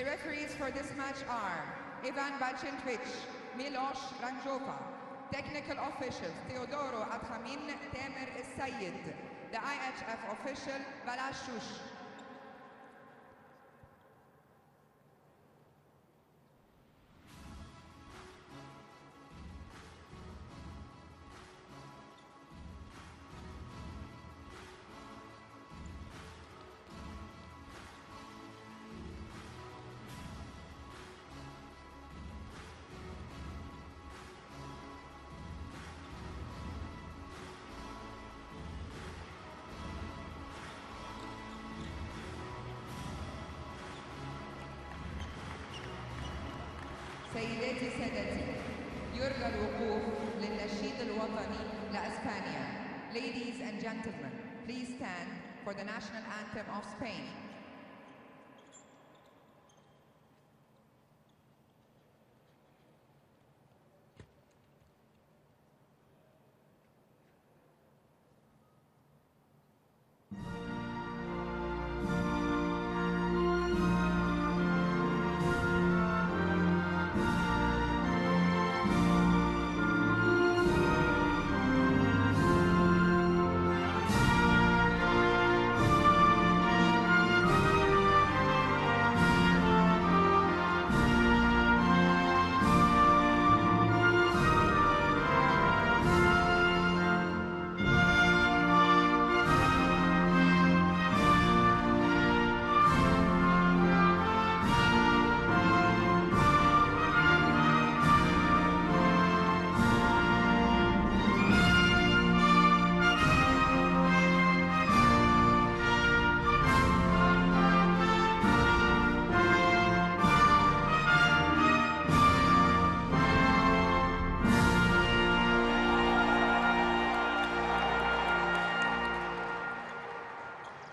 The referees for this match are Ivan Bachentvich, Milos Ranjova. Technical officials Teodoro Adhamin, Tamer Sayed. The IHF official Balash Shush.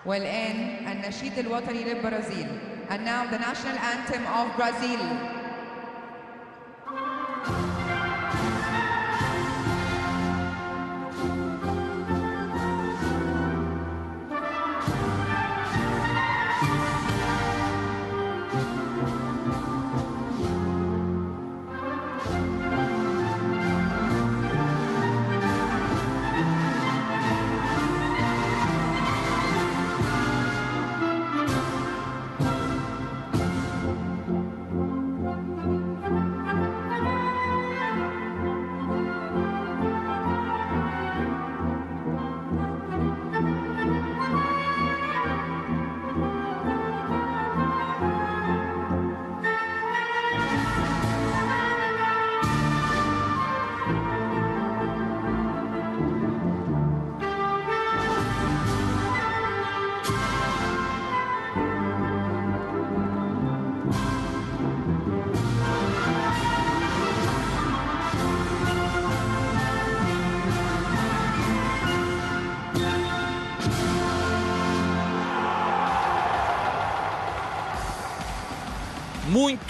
والآن النشيد الوطني للبرازيل and now the national anthem of Brazil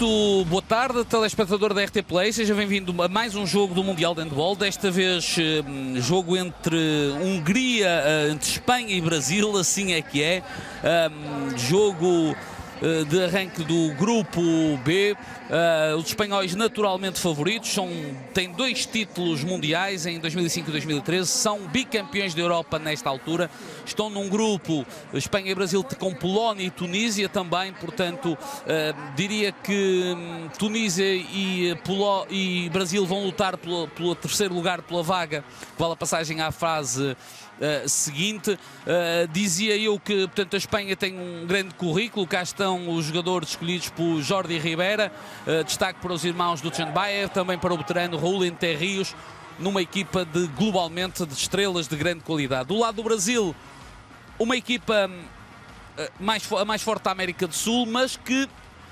Muito boa tarde, telespectador da RT Play. Seja bem-vindo a mais um jogo do Mundial de Handball. Desta vez, eh, jogo entre Hungria, eh, entre Espanha e Brasil, assim é que é. Um, jogo eh, de arranque do grupo B. Uh, os espanhóis naturalmente favoritos, são, têm dois títulos mundiais em 2005 e 2013, são bicampeões da Europa nesta altura. Estão num grupo Espanha e Brasil com Polónia e Tunísia também, portanto, uh, diria que um, Tunísia e, Poló e Brasil vão lutar pelo, pelo terceiro lugar, pela vaga, pela passagem à fase Uh, seguinte. Uh, dizia eu que portanto, a Espanha tem um grande currículo, cá estão os jogadores escolhidos por Jordi Ribeira, uh, destaque para os irmãos do Bayer, também para o veterano Raul Enterrios, numa equipa de globalmente de estrelas de grande qualidade. Do lado do Brasil, uma equipa mais, a mais forte da América do Sul, mas que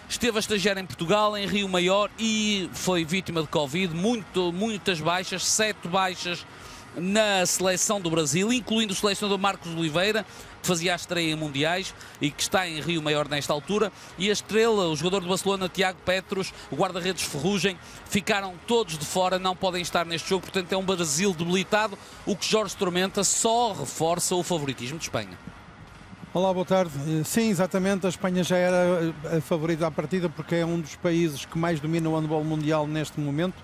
esteve a estagiar em Portugal, em Rio Maior e foi vítima de Covid, muito, muitas baixas, sete baixas na seleção do Brasil, incluindo o selecionador Marcos Oliveira, que fazia a estreia em Mundiais e que está em Rio Maior nesta altura, e a estrela, o jogador de Barcelona, Tiago Petros, o guarda-redes Ferrugem, ficaram todos de fora, não podem estar neste jogo, portanto é um Brasil debilitado, o que Jorge Tormenta só reforça o favoritismo de Espanha. Olá, boa tarde. Eh, sim, exatamente, a Espanha já era a favorita à partida porque é um dos países que mais domina o handball mundial neste momento.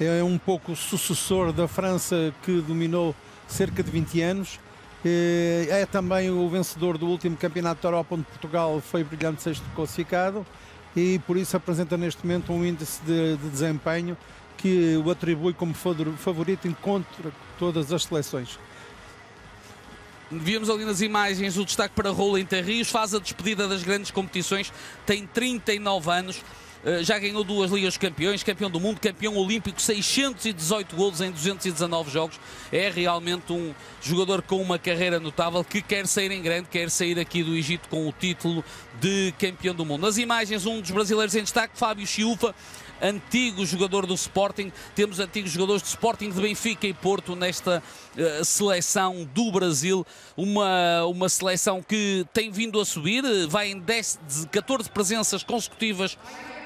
É um pouco sucessor da França que dominou cerca de 20 anos. É também o vencedor do último Campeonato da Europa, onde Portugal foi brilhante sexto classificado e por isso apresenta neste momento um índice de, de desempenho que o atribui como favorito em contra todas as seleções. Víamos ali nas imagens o destaque para Roland Rios, faz a despedida das grandes competições, tem 39 anos. Eh, já ganhou duas Ligas Campeões, campeão do mundo, campeão olímpico, 618 golos em 219 jogos. É realmente um jogador com uma carreira notável que quer sair em grande, quer sair aqui do Egito com o título de campeão do mundo. Nas imagens, um dos brasileiros em destaque, Fábio Chiufa, antigo jogador do Sporting. Temos antigos jogadores do Sporting de Benfica e Porto nesta uh, seleção do Brasil. Uma, uma seleção que tem vindo a subir, vai em 10, 14 presenças consecutivas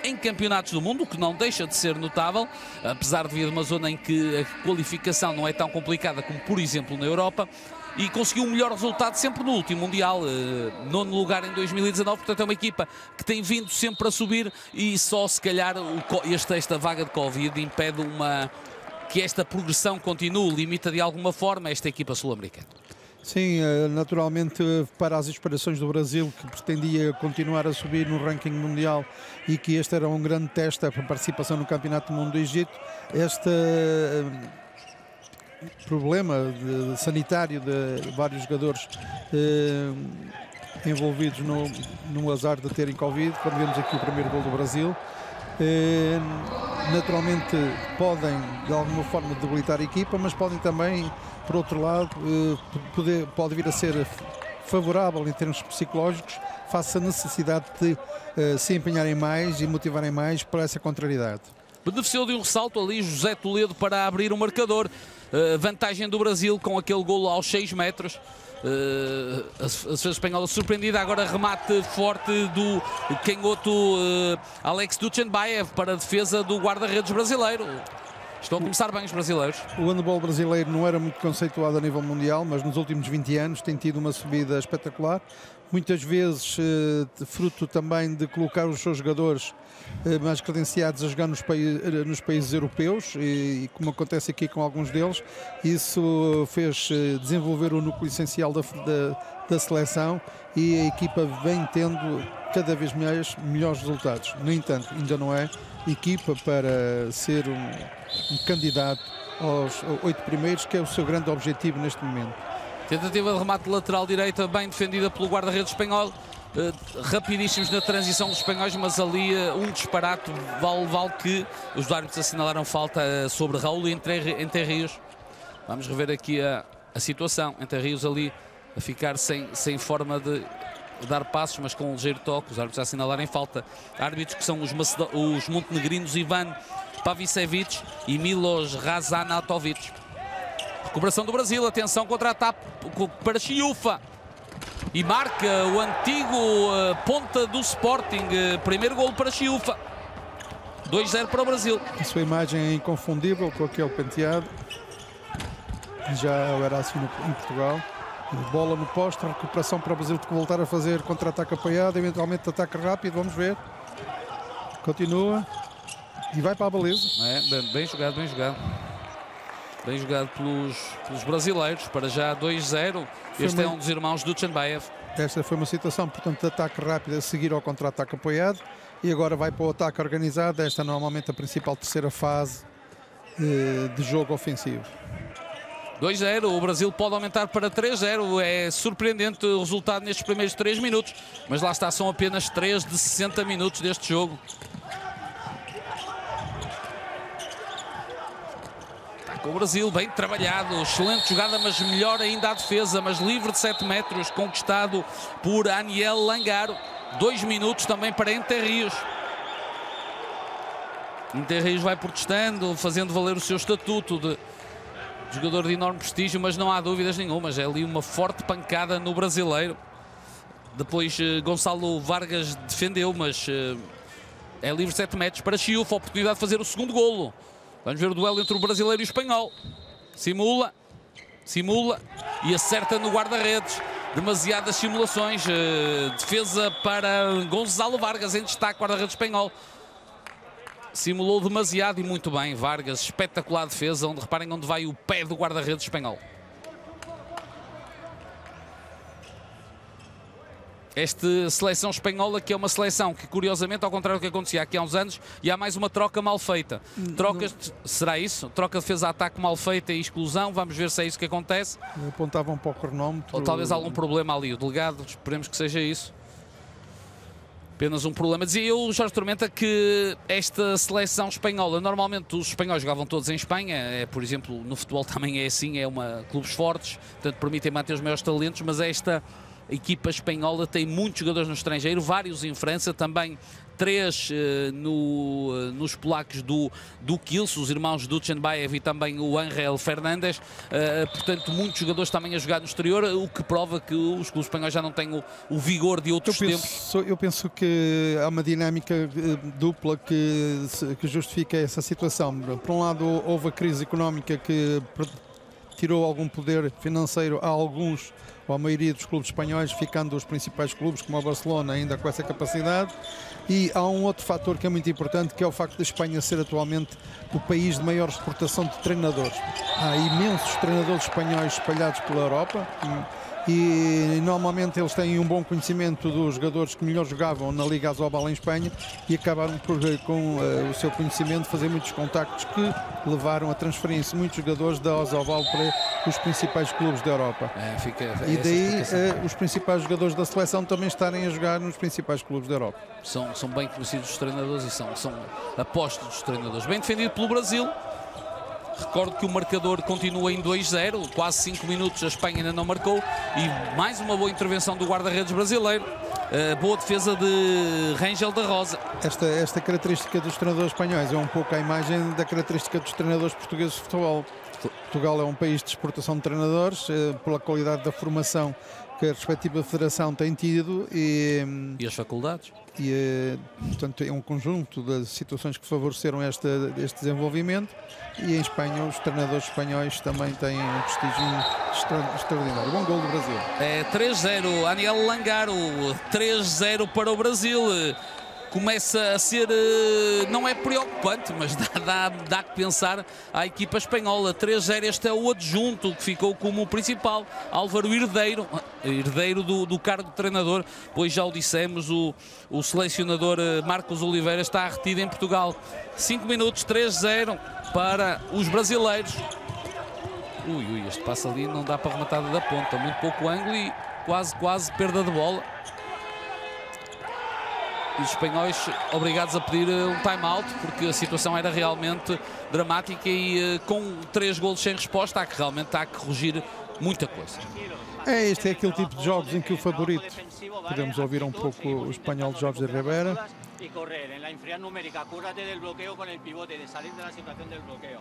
em campeonatos do mundo, o que não deixa de ser notável, apesar de vir de uma zona em que a qualificação não é tão complicada como, por exemplo, na Europa e conseguiu o melhor resultado sempre no último Mundial, uh, nono lugar em 2019. Portanto, é uma equipa que tem vindo sempre a subir e só se calhar esta, esta vaga de Covid impede uma que esta progressão continue, limita de alguma forma esta equipa sul-americana. Sim, eh, naturalmente para as inspirações do Brasil, que pretendia continuar a subir no ranking mundial e que este era um grande teste para a participação no Campeonato do Mundo do Egito, este eh, problema de, sanitário de vários jogadores eh, envolvidos no, no azar de terem Covid, quando vemos aqui o primeiro gol do Brasil, eh, naturalmente podem de alguma forma debilitar a equipa, mas podem também, por outro lado, eh, poder, pode vir a ser favorável em termos psicológicos face à necessidade de eh, se empenharem mais e motivarem mais para essa contrariedade. Beneficiou de um ressalto ali José Toledo para abrir o marcador. Uh, vantagem do Brasil com aquele golo aos 6 metros. Uh, a Seleção Espanhola surpreendida, agora remate forte do canhoto uh, Alex Duchenbaev para a defesa do guarda-redes brasileiro. Estão a começar bem os brasileiros. O handball brasileiro não era muito conceituado a nível mundial, mas nos últimos 20 anos tem tido uma subida espetacular. Muitas vezes eh, fruto também de colocar os seus jogadores eh, mais credenciados a jogar nos, eh, nos países europeus e, como acontece aqui com alguns deles, isso fez desenvolver o núcleo essencial da, da, da seleção e a equipa vem tendo cada vez mais melhores resultados. No entanto, ainda não é equipa para ser um, um candidato aos oito primeiros, que é o seu grande objetivo neste momento. Tentativa de remate lateral direita, bem defendida pelo guarda-redes espanhol. Uh, rapidíssimos na transição dos espanhóis, mas ali uh, um disparate vale, vale que os árbitros assinalaram falta uh, sobre Raul e entre, entre Rios. Vamos rever aqui a, a situação. Entre Rios ali a ficar sem, sem forma de dar passos, mas com um ligeiro toque. Os árbitros a assinalarem falta. Árbitros que são os, os montenegrinos Ivan Pavicevic e Milos Razanatovic. Recuperação do Brasil, atenção contra-ataque para Chiufa. E marca o antigo uh, ponta do Sporting. Uh, primeiro gol para Chiufa. 2-0 para o Brasil. A sua imagem é inconfundível com aquele penteado. Já era assim em Portugal. Bola no poste, recuperação para o Brasil que voltar a fazer contra-ataque apoiado, eventualmente ataque rápido, vamos ver. Continua e vai para a baliza. É, bem, bem jogado, bem jogado. Bem jogado pelos, pelos brasileiros, para já 2-0. Este é um dos irmãos do Tchenbaev. Esta foi uma situação, portanto, de ataque rápido a seguir ao contra-ataque apoiado. E agora vai para o ataque organizado. Esta é normalmente a principal terceira fase eh, de jogo ofensivo. 2-0, o Brasil pode aumentar para 3-0. É surpreendente o resultado nestes primeiros 3 minutos, mas lá está, são apenas 3 de 60 minutos deste jogo. com o Brasil, bem trabalhado, excelente jogada, mas melhor ainda a defesa, mas livre de 7 metros, conquistado por Aniel Langaro. Dois minutos também para Enterrios. Enterrios vai protestando, fazendo valer o seu estatuto de jogador de enorme prestígio, mas não há dúvidas nenhumas. É ali uma forte pancada no brasileiro. Depois eh, Gonçalo Vargas defendeu, mas eh, é livre de 7 metros para Chiufa, oportunidade de fazer o segundo golo. Vamos ver o duelo entre o brasileiro e o espanhol. Simula, simula e acerta no guarda-redes. demasiadas simulações. eh, defesa para Gonzalo Vargas em destaque, guarda-redes espanhol. Simulou demasiado e muito bem. Vargas, espetacular defesa, onde reparem onde vai o pé do guarda-redes espanhol. Esta seleção espanhola, que é uma seleção que, curiosamente, ao contrário do que acontecia aqui há uns anos, e há mais uma troca mal feita. Trocas, de- será isso? Troca de defesa-ataque mal feita e exclusão. Vamos ver se é isso que acontece. Apontavam para o cronómetro. Ou talvez algum problema ali. O delegado, esperemos que seja isso. Apenas um problema. Dizia eu, Jorge Tormenta, que esta seleção espanhola, normalmente os espanhóis jogavam todos em Espanha, é, por exemplo, no futebol também é assim, é uma clubes fortes, portanto permitem manter os maiores talentos, mas esta equipa espanhola tem muitos jogadores no estrangeiro, vários em França, também três eh, no, eh, nos polacos do, do Kielce, os irmãos Duchenbaev e também o Ángel Fernandes, Eh, portanto muitos jogadores também a jogar no exterior, o que prova que os clubes espanhóis já não têm o, o vigor de Eu outros tempos. penso, eu penso que há uma dinâmica dupla que, que justifica essa situação. Por um lado, houve a crise económica que tirou algum poder financeiro a alguns, ou à maioria dos clubes espanhóis, ficando os principais clubes, como o Barcelona, ainda com essa capacidade. E há um outro fator que é muito importante, que é o facto da Espanha ser atualmente o país de maior exportação de treinadores. Há imensos treinadores espanhóis espalhados pela Europa. E normalmente eles têm um bom conhecimento dos jogadores que melhor jogavam na Liga Azobal em Espanha e acabaram por, eh, com eh, o seu conhecimento, fazer muitos contactos que levaram a transferência de muitos jogadores da Azobal para os principais clubes da Europa. É, fica, E daí eh, os principais jogadores da seleção também estarem a jogar nos principais clubes da Europa. São, são bem conhecidos os treinadores e são, são apostos dos treinadores. Bem defendido pelo Brasil. Recordo que o marcador continua em 2-0, quase 5 minutos a Espanha ainda não marcou e mais uma boa intervenção do guarda-redes brasileiro. Eh, boa defesa de Rangel da Rosa. Esta, esta característica dos treinadores espanhóis é um pouco a imagem da característica dos treinadores portugueses de futebol. Portugal é um país de exportação de treinadores, eh, pela qualidade da formação que a respectiva federação tem tido e, hum, E as faculdades? e, eh, portanto é um conjunto de situações que favoreceram esta, este desenvolvimento e em Espanha os treinadores espanhóis também têm um prestígio extra- extraordinário. Bom gol do Brasil. É 3-0, Aniel Langaro, 3-0 para o Brasil. Começa a ser, eh, não é preocupante, mas dá, dá, dá que pensar à equipa espanhola. 3-0, este é o adjunto que ficou como o principal, Álvaro Herdeiro, herdeiro do, do cargo de treinador, pois já o dissemos, o, o selecionador eh, Marcos Oliveira está retido em Portugal. 5 minutos, 3-0 para os brasileiros. Ui, ui, este passo ali não dá para rematada da ponta. Muito pouco ângulo e quase, quase perda de bola. E os espanhóis obrigados a pedir eh, um time-out porque a situação era realmente dramática e eh, com três golos sem resposta há que realmente há que corrigir muita coisa. É, este é aquele tipo de jogos em que o favorito, podemos ouvir um pouco o espanhol de Jorge Rivera, y correr en la inferioridad numérica. Acuérdate del bloqueo con el pivote, de salir de la situación del bloqueo.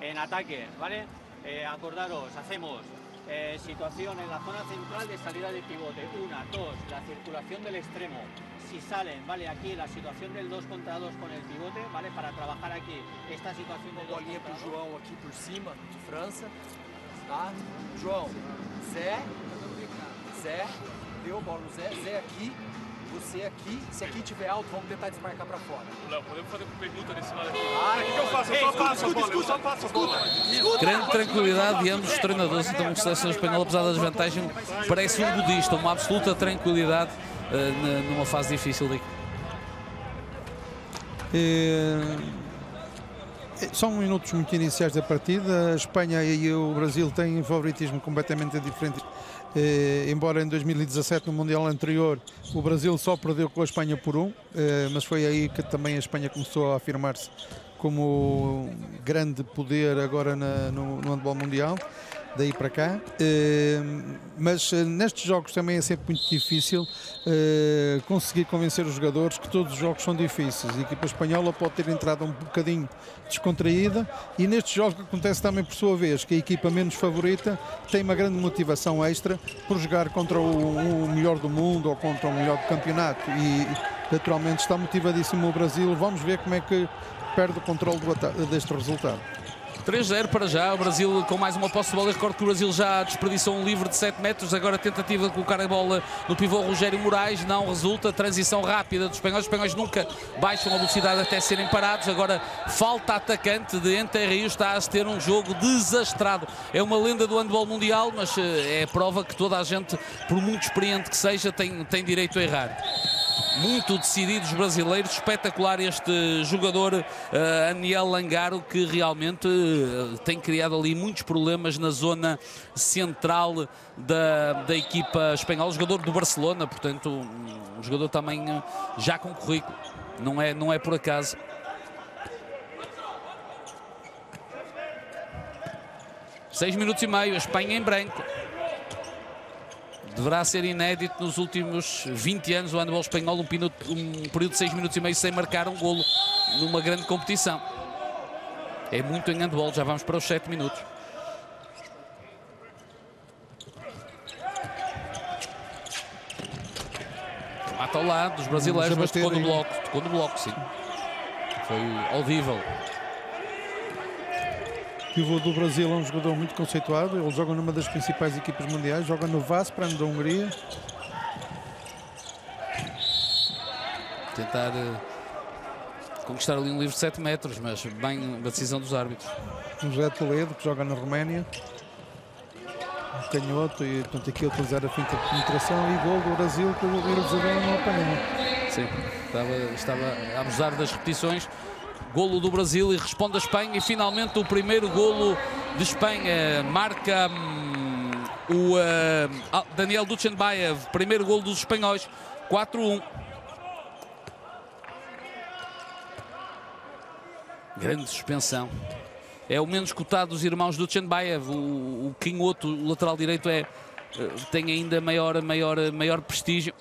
En ataque, ¿vale? Eh, acordaros, hacemos eh, situación en la zona central de salida de pivote. Una, dos, la circulación del extremo. Si salen, ¿vale? Aquí la situación del 2 contra 2 con el pivote, ¿vale? Para trabajar aquí esta situación del 2 Bolinha contra pro 2. João aqui por cima, de França. Tá? João, Zé. Zé. Deu bola no Zé. Zé aqui. Você aqui. Se aqui tiver alto, vamos tentar desmarcar pra fora. Léo, podemos fazer pergunta nesse lado aqui? Ah, O que eu faço? Eu só passo a bola, eu só passo a bola. Grande tranquilidade de ambos os treinadores. Então, a seleção espanhola, apesar da desvantagem, parece um budista, uma absoluta tranquilidade eh, na- numa fase difícil daqui. Eh, São minutos muito iniciais da partida. A Espanha e o Brasil têm um favoritismo completamente diferente. Eh, embora em 2017, no Mundial anterior, o Brasil só perdeu com a Espanha por um, eh, mas foi aí que também a Espanha começou a afirmar-se como grande poder agora na- no, no handball mundial, daí para cá. Eh, mas eh, nestes jogos também é sempre muito difícil eh, conseguir convencer os jogadores que todos os jogos são difíceis. A equipa espanhola pode ter entrado um bocadinho descontraída e nestes jogos acontece também por sua vez que a equipa menos favorita tem uma grande motivação extra por jogar contra o, melhor do mundo ou contra o melhor do campeonato e naturalmente está motivadíssimo o Brasil. Vamos ver como é que perde o controle deste resultado. 3-0 para já, o Brasil com mais uma posse de bola. Recordo que o Brasil já desperdiçou um livre de 7 metros. Agora tentativa de colocar a bola no pivô Rogério Moraes, não resulta. Transição rápida dos espanhóis. Os espanhóis nunca baixam a velocidade até serem parados. Agora falta atacante de Entre Rios. Está a ter um jogo desastrado. É uma lenda do handball mundial, mas eh, é prova que toda a gente, por muito experiente que seja, tem, tem direito a errar muito decididos brasileiros, espetacular este jogador uh, Aniel Langaro que realmente uh, tem criado ali muitos problemas na zona central da, da equipa espanhola, jogador do Barcelona, portanto um jogador também uh, já com currículo, não é, não é por acaso. Seis minutos e meio, a Espanha em branco deverá ser inédito nos últimos 20 anos o handball espanhol, um, pinuto, um período de 6 minutos e meio sem marcar um golo numa grande competição. É muito em handball, já vamos para os 7 minutos. Mata ao lado dos brasileiros, mas tocou no bloco, tocou no bloco, sim. Foi audível. Pivô do Brasil é um jogador muito conceituado. Ele joga numa das principais equipas mundiais, joga no Vaspran da Hungria. Tentar uh, conquistar ali um livro de 7 metros, mas bem a decisão dos árbitros. José Toledo, que joga na Roménia. Um canhoto e portanto aqui a utilizar a finta de penetração e gol do Brasil que o Irizabel não apanhou. Sim, estava, estava a abusar das repetições golo do Brasil e responde a Espanha e finalmente o primeiro golo de Espanha marca hum, o uh, Daniel Duchenbaev, primeiro golo dos espanhóis, 4-1. Grande suspensão. É o menos cotado dos irmãos Duchenbaev, o, o Quinhoto, o lateral direito, é, tem ainda maior, maior, maior prestígio.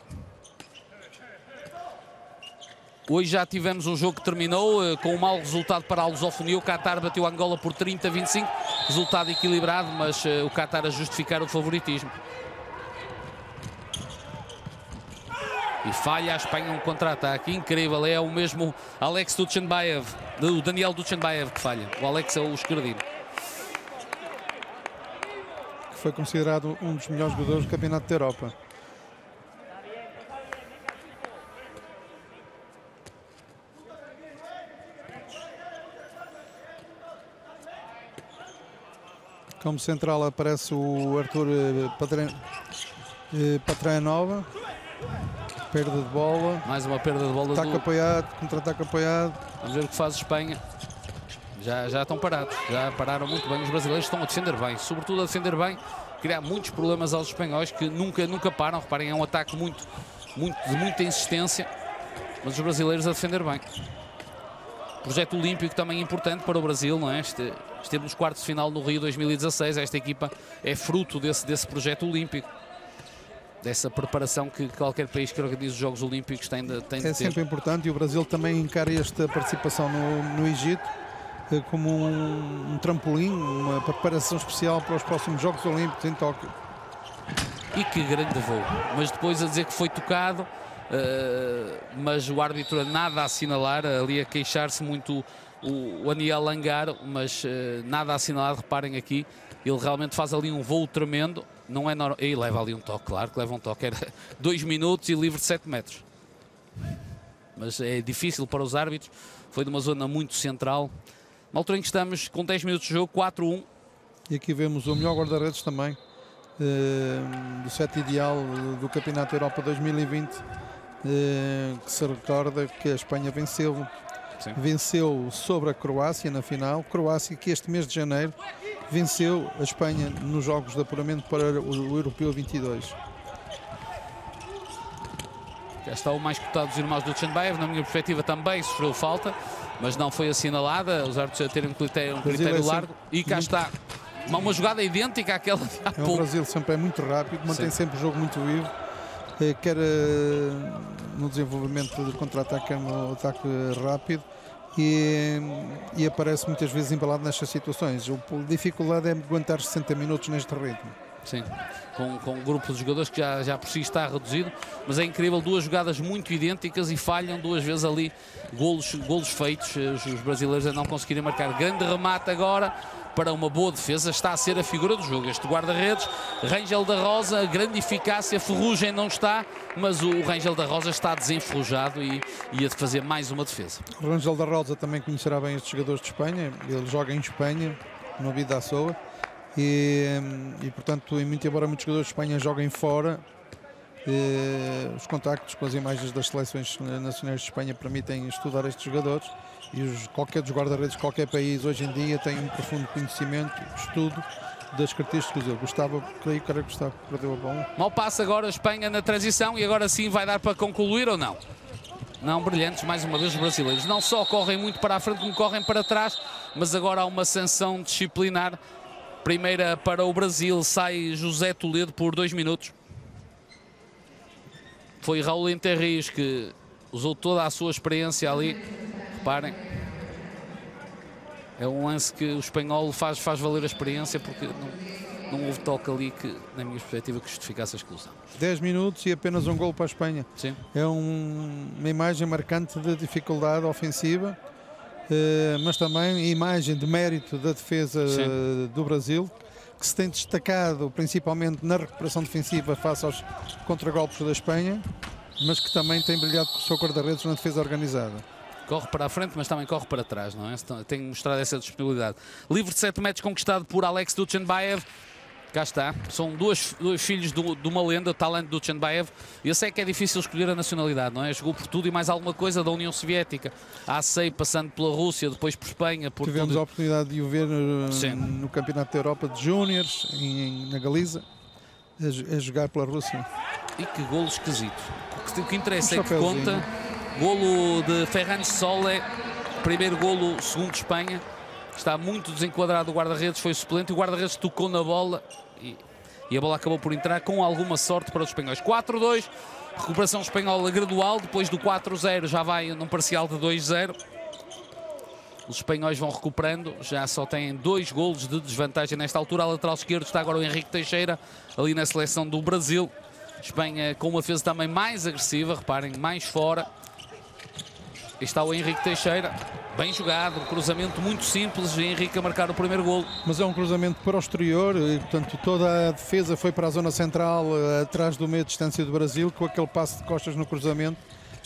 Hoje já tivemos um jogo que terminou uh, com um mau resultado para a lusofonia. O Qatar bateu a Angola por 30-25. Resultado equilibrado, mas uh, o Qatar a justificar o favoritismo. E falha a Espanha um contra-ataque incrível. É o mesmo Alex Duchenbaev, o Daniel Duchenbaev que falha. O Alex é o esquerdino. Que foi considerado um dos melhores jogadores do Campeonato da Europa. Como central aparece o Arthur eh, Patranova. Perda de bola. Mais uma perda de bola. Ataque do... apoiado, contra-ataque apoiado. Vamos ver o que faz Espanha. Já, já estão parados, já pararam muito bem. Os brasileiros estão a defender bem, sobretudo a defender bem, criar muitos problemas aos espanhóis que nunca, nunca param. Reparem, é um ataque muito, muito, de muita insistência, mas os brasileiros a defender bem. Projeto olímpico também importante para o Brasil, não é? Este, esteve nos quartos de final no Rio 2016. Esta equipa é fruto desse, desse projeto olímpico, dessa preparação que qualquer país que organiza os Jogos Olímpicos tem de, tem de é ter. sempre importante e o Brasil também encara esta participação no, no Egito eh, como um, um trampolim, uma preparação especial para os próximos Jogos Olímpicos em Tóquio. E que grande voo! Mas depois a dizer que foi tocado. Uh, mas o árbitro nada a assinalar, ali a queixar-se muito o, o Aniel Langar, mas uh, nada a assinalar, reparem aqui, ele realmente faz ali um voo tremendo, não é normal, e leva ali um toque, claro que leva um toque, era 2 minutos e livre de 7 metros. Mas é difícil para os árbitros, foi de uma zona muito central. Na altura em que estamos, com 10 minutos de jogo, 4-1. E aqui vemos o melhor guarda-redes também, uh, do set ideal do Campeonato Europa 2020 que se recorda que a Espanha venceu, Sim. venceu sobre a Croácia na final. Croácia que este mês de janeiro venceu a Espanha nos jogos de apuramento para o Europeu 22. Já está o mais cotado dos irmãos do Tchenbaev, na minha perspectiva também sofreu falta, mas não foi assinalada, os árbitros a terem um critério, um critério é largo. E cá está uma, uma, jogada idêntica àquela de há é, O Brasil sempre é muito rápido, mantém Sim. sempre o jogo muito vivo quer no desenvolvimento do contra-ataque, no ataque rápido. E, e, aparece muitas vezes embalado nestas situações. A dificuldade é aguentar 60 minutos neste ritmo. Sim, com, com um grupo de jogadores que já, já por si está reduzido, mas é incrível, duas jogadas muito idênticas e falham duas vezes ali golos, golos feitos, eh, os brasileiros a não conseguirem marcar. Grande remate agora para uma boa defesa, está a ser a figura do jogo. Este guarda-redes, Rangel da Rosa, grande eficácia, Ferrugem não está, mas o Rangel da Rosa está desenferrujado e ia fazer mais uma defesa. O Rangel da Rosa também conhecerá bem estes jogadores de Espanha. Ele joga em Espanha, no Vida Soa. E, e, portanto, e muito embora muitos jogadores de Espanha joguem fora, eh, os contactos com as imagens das seleções nacionais de Espanha permitem estudar estes jogadores e os, qualquer dos guarda-redes de qualquer país hoje em dia tem um profundo conhecimento, estudo das características dele. Gustavo, creio que era Gustavo, perdeu a bola. Mal passa agora a Espanha na transição e agora sim vai dar para concluir ou não? Não, brilhantes, mais uma vez os brasileiros. Não só correm muito para a frente, como correm para trás, mas agora há uma sanção disciplinar. Primeira para o Brasil, sai José Toledo por dois minutos. Foi Raul Enterrios que usou toda a sua experiência ali. Reparem. É um lance que o espanhol faz, faz valer a experiência porque não, não houve toque ali que, na minha perspectiva, que justificasse a exclusão. 10 minutos e apenas um gol para a Espanha. Sim. É um- uma imagem marcante de dificuldade ofensiva, eh, mas também imagem de mérito da defesa Sim. eh, do Brasil, que se tem destacado principalmente na recuperação defensiva face aos contragolpes da Espanha, mas que também tem brilhado com o seu guarda-redes na defesa organizada. Corre para a frente, mas também corre para trás, não é? Tem mostrado essa disponibilidade. Livre de 7 metros conquistado por Alex Duchenbaev. Cá está. São dois, dois filhos do- de uma lenda, Talent Duchenbaev. Eu sei que é difícil escolher a nacionalidade, não é? Jogou por tudo e mais alguma coisa da União Soviética. A ACEI passando pela Rússia, depois por Espanha, por Tivemos tudo. a oportunidade de o ver Sim. no Campeonato da Europa de Júniores, na Galiza, a, a jogar pela Rússia. E que golo esquisito. O que, o que interessa Um é que conta golo de Ferran Sole, primeiro golo, segundo de Espanha. Está muito desenquadrado o guarda-redes, foi suplente o guarda-redes tocou na bola e, e a bola acabou por entrar com alguma sorte para os espanhóis. 4-2, recuperação espanhola gradual, depois do 4-0 já vai num parcial de 2-0. Os espanhóis vão recuperando, já só têm dois golos de desvantagem nesta altura. A lateral esquerdo está agora o Henrique Teixeira, ali na seleção do Brasil. Espanha com uma defesa também mais agressiva, reparem, mais fora. Está o Henrique Teixeira, bem jogado, um cruzamento muito simples Henrique a marcar o primeiro golo. Mas é um cruzamento para o exterior, e, portanto toda a defesa foi para a zona central, eh, atrás do meio de distância do Brasil, com aquele passo de costas no cruzamento.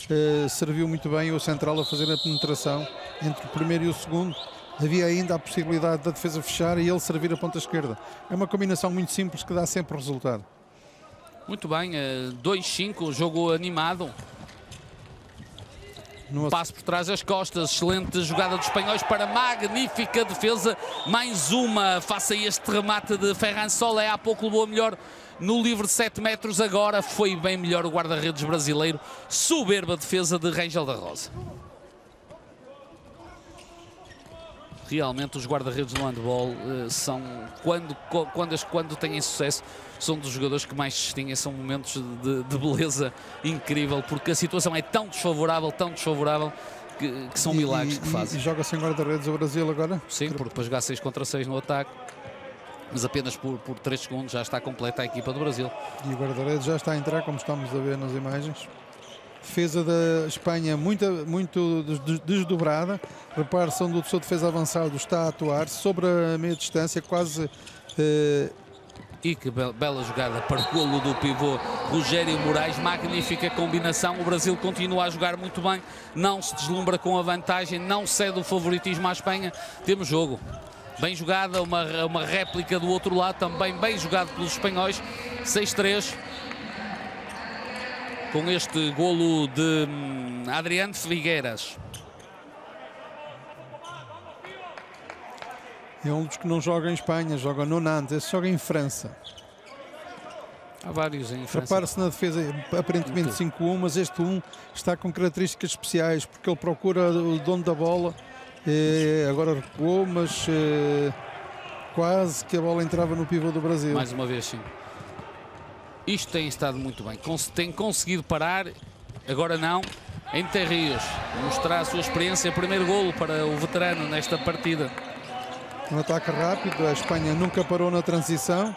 eh, serviu muito bem o central a fazer a penetração entre o primeiro e o segundo. Havia ainda a possibilidade da defesa fechar e ele servir a ponta esquerda. É uma combinação muito simples que dá sempre resultado. Muito bem, eh, 2-5, jogo animado. No- Passo por trás das costas, excelente jogada dos espanhóis para magnífica defesa. Mais uma, faça este remate de Ferran Sol. É há pouco levou a melhor no livre de 7 metros. Agora foi bem melhor o guarda-redes brasileiro. Soberba defesa de Rangel da Rosa. Realmente os guarda-redes no handball eh, são, quando, quando, quando têm sucesso, são dos jogadores que mais se distinguem, são momentos de, de beleza incrível, porque a situação é tão desfavorável, tão desfavorável, que, que são milagres e- que e- fazem. E joga sem guarda-redes o Brasil agora? Sim, porque para jogar 6 contra 6 no ataque, mas apenas por, por 3 segundos já está completa a equipa do Brasil. E o guarda-redes já está a entrar, como estamos a ver nas imagens. Defesa da Espanha muito, muito des- des- desdobrada. Repare-se onde o seu defesa avançado está a atuar sobre a meia distância, quase eh, E que be- bela jogada para o golo do pivô Rogério Moraes, magnífica combinação. O Brasil continua a jogar muito bem, não se deslumbra com a vantagem, não cede o favoritismo à Espanha. Temos jogo. Bem jogada, uma, uma réplica do outro lado, também bem jogado pelos espanhóis. 6-3. Com este golo de hum, Adriano Figueiras. é um dos que não joga em Espanha, joga no Nantes, esse joga em França. Há vários em França. Repare-se na defesa, aparentemente 5-1, mas este 1 está com características especiais, porque ele procura o dono da bola. eh, agora recuou, mas eh, quase que a bola entrava no pivô do Brasil. Mais uma vez, sim. Isto tem estado muito bem. Tem conseguido parar, agora não. Em Terrios, mostrar a sua experiência. Primeiro golo para o veterano nesta partida. Um ataque rápido, a Espanha nunca parou na transição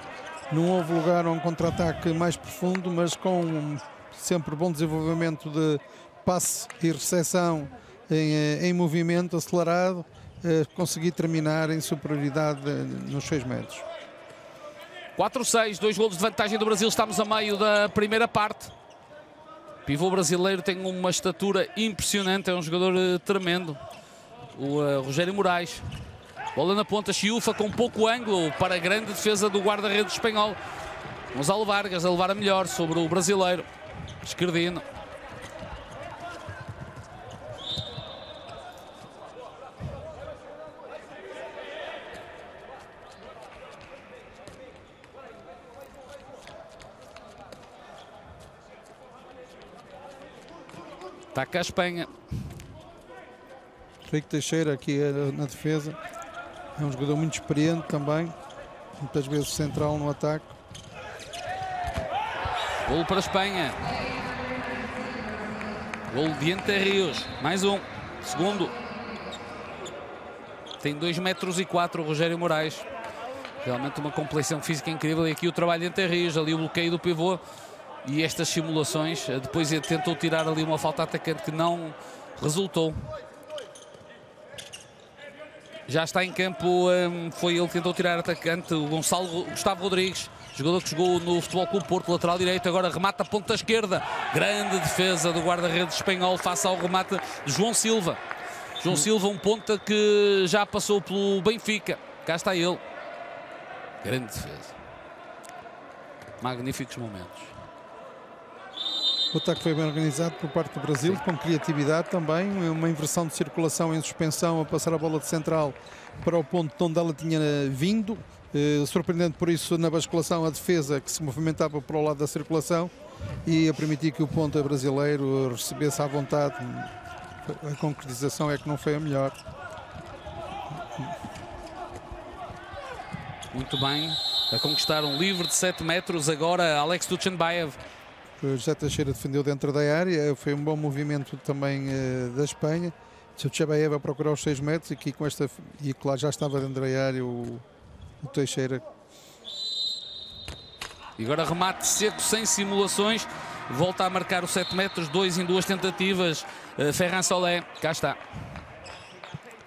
Não houve lugar a um contra-ataque mais profundo, mas com sempre bom desenvolvimento de passe e recepção em, eh, em movimento acelerado, eh, terminar em superioridade eh, nos 6 metros. 4-6, dois golos de vantagem do Brasil. Estamos a meio da primeira parte. Pivô brasileiro tem uma estatura impressionante, é um jogador eh, tremendo. O eh, Rogério Moraes. Bola na ponta, Chiufa com pouco ângulo para a grande defesa do guarda-redes espanhol. Gonzalo Vargas a levar a melhor sobre o brasileiro. Esquerdino. Ataca a Espanha. Rico Teixeira aqui eh, na defesa. É um jogador muito experiente também. Muitas vezes central no ataque. Golo para a Espanha. Golo de Ente Rios. Mais um. Segundo. Tem 2 metros e 4 o Rogério Moraes. Realmente uma complexão física incrível. E aqui o trabalho de Ente Rios. Ali o bloqueio do pivô. E estas simulações. eh, Depois ele tentou tirar ali uma falta atacante que não resultou. Já está em campo, hum, foi ele que tentou tirar atacante, o Gonçalo Gustavo Rodrigues, jogador que jogou no Futebol Clube Porto, lateral direito, agora remata a ponta esquerda. Grande defesa do guarda-redes espanhol face ao remate de João Silva. João Silva, um ponta que já passou pelo Benfica. Cá está ele. Grande defesa. Magníficos momentos. O ataque foi bem organizado por parte do Brasil, com criatividade também, uma inversão de circulação em suspensão a passar a bola de central para o ponto de onde ela tinha vindo. Eh, surpreendente por isso na basculação a defesa que se movimentava para o lado da circulação e a permitir que o ponta brasileiro recebesse à vontade. A concretização é que não foi a melhor. Muito bem. A conquistar um livre de 7 metros agora Alex Duchenbaev. José Teixeira defendeu dentro da área, foi um bom movimento também eh, da Espanha. Se o Chabaeva procurar os 6 metros e aqui com esta e que lá já estava dentro da área o, o Teixeira E agora remate seco, sem simulações. Volta a marcar os 7 metros, 2 em duas tentativas. Uh, Ferran Solé, cá está.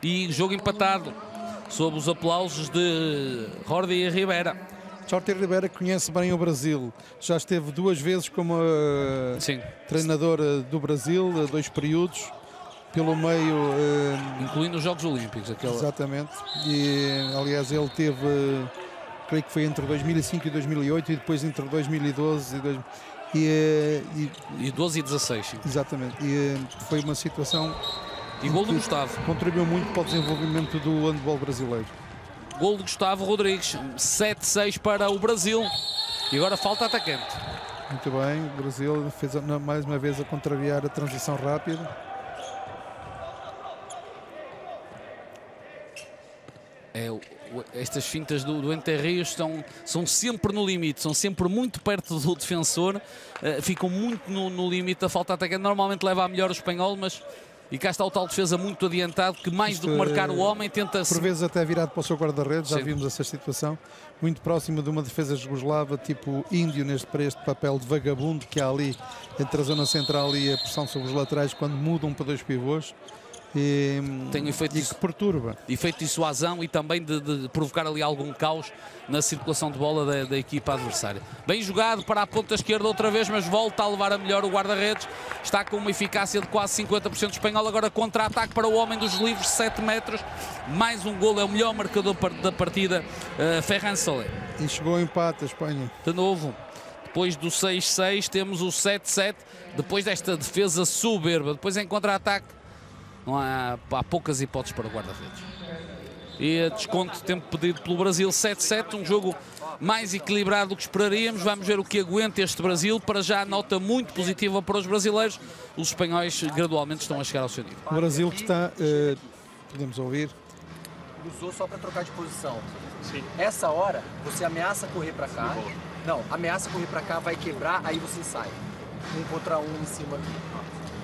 E jogo empatado, sob os aplausos de Jordi Ribeira. Jorge Ribeira conhece bem o Brasil, já esteve duas vezes como eh, Sim, treinador eh, do Brasil, eh, dois períodos, pelo meio, eh, incluindo os Jogos Olímpicos. Aquela... exatamente, e aliás ele teve, eh, creio que foi entre 2005 e 2008 e depois entre 2012 e, dois, e, eh, e E 12 e 16. sim. exatamente, e foi uma situação E gol do Gustavo. contribuiu muito para o desenvolvimento do handball brasileiro. Gol de Gustavo Rodrigues. 7-6 para o Brasil. E agora falta atacante. Muito bem, o Brasil fez mais uma vez a contrariar a transição rápida. É, estas fintas do, do Enterrios estão, são sempre no limite, são sempre muito perto do defensor, eh, ficam muito no, no limite da falta atacante. Normalmente leva a melhor o espanhol, mas. E cá está o tal defesa muito adiantado que, mais do que Isto é- marcar o homem, tenta. Por vezes até virado para o seu guarda-redes, já vimos essa situação, muito próximo de uma defesa jugoslava, tipo índio neste, para este papel de vagabundo que há ali entre a zona central e a pressão sobre os laterais quando mudam para dois pivôs. E, Tem um efeito e que perturba. efeito de dissuasão e também de, de provocar ali algum caos na circulação de bola da, da equipa adversária. Bem jogado para a ponta esquerda outra vez, mas volta a levar a melhor o guarda-redes. Está com uma eficácia de quase 50% espanhol. Agora contra-ataque para o homem dos livros, 7 metros. Mais um golo, é o melhor marcador da partida, uh, Ferran Soler. E chegou ao empate a Espanha. De novo, depois do 6-6, temos o 7-7. Depois desta defesa soberba, depois em contra-ataque, não há, há poucas hipóteses para o guarda-redes. E desconto de tempo pedido pelo Brasil 7-7, um jogo mais equilibrado do que esperaríamos. Vamos ver o que aguenta este Brasil. Para já, nota muito positiva para os brasileiros. Os espanhóis gradualmente estão a chegar ao seu nível. O Brasil que está, eh, podemos ouvir, Cruzou só para trocar de posição. Sim. Essa hora, você ameaça correr para cá. Não, ameaça correr para cá, vai quebrar, aí você sai. Um contra um em cima aqui.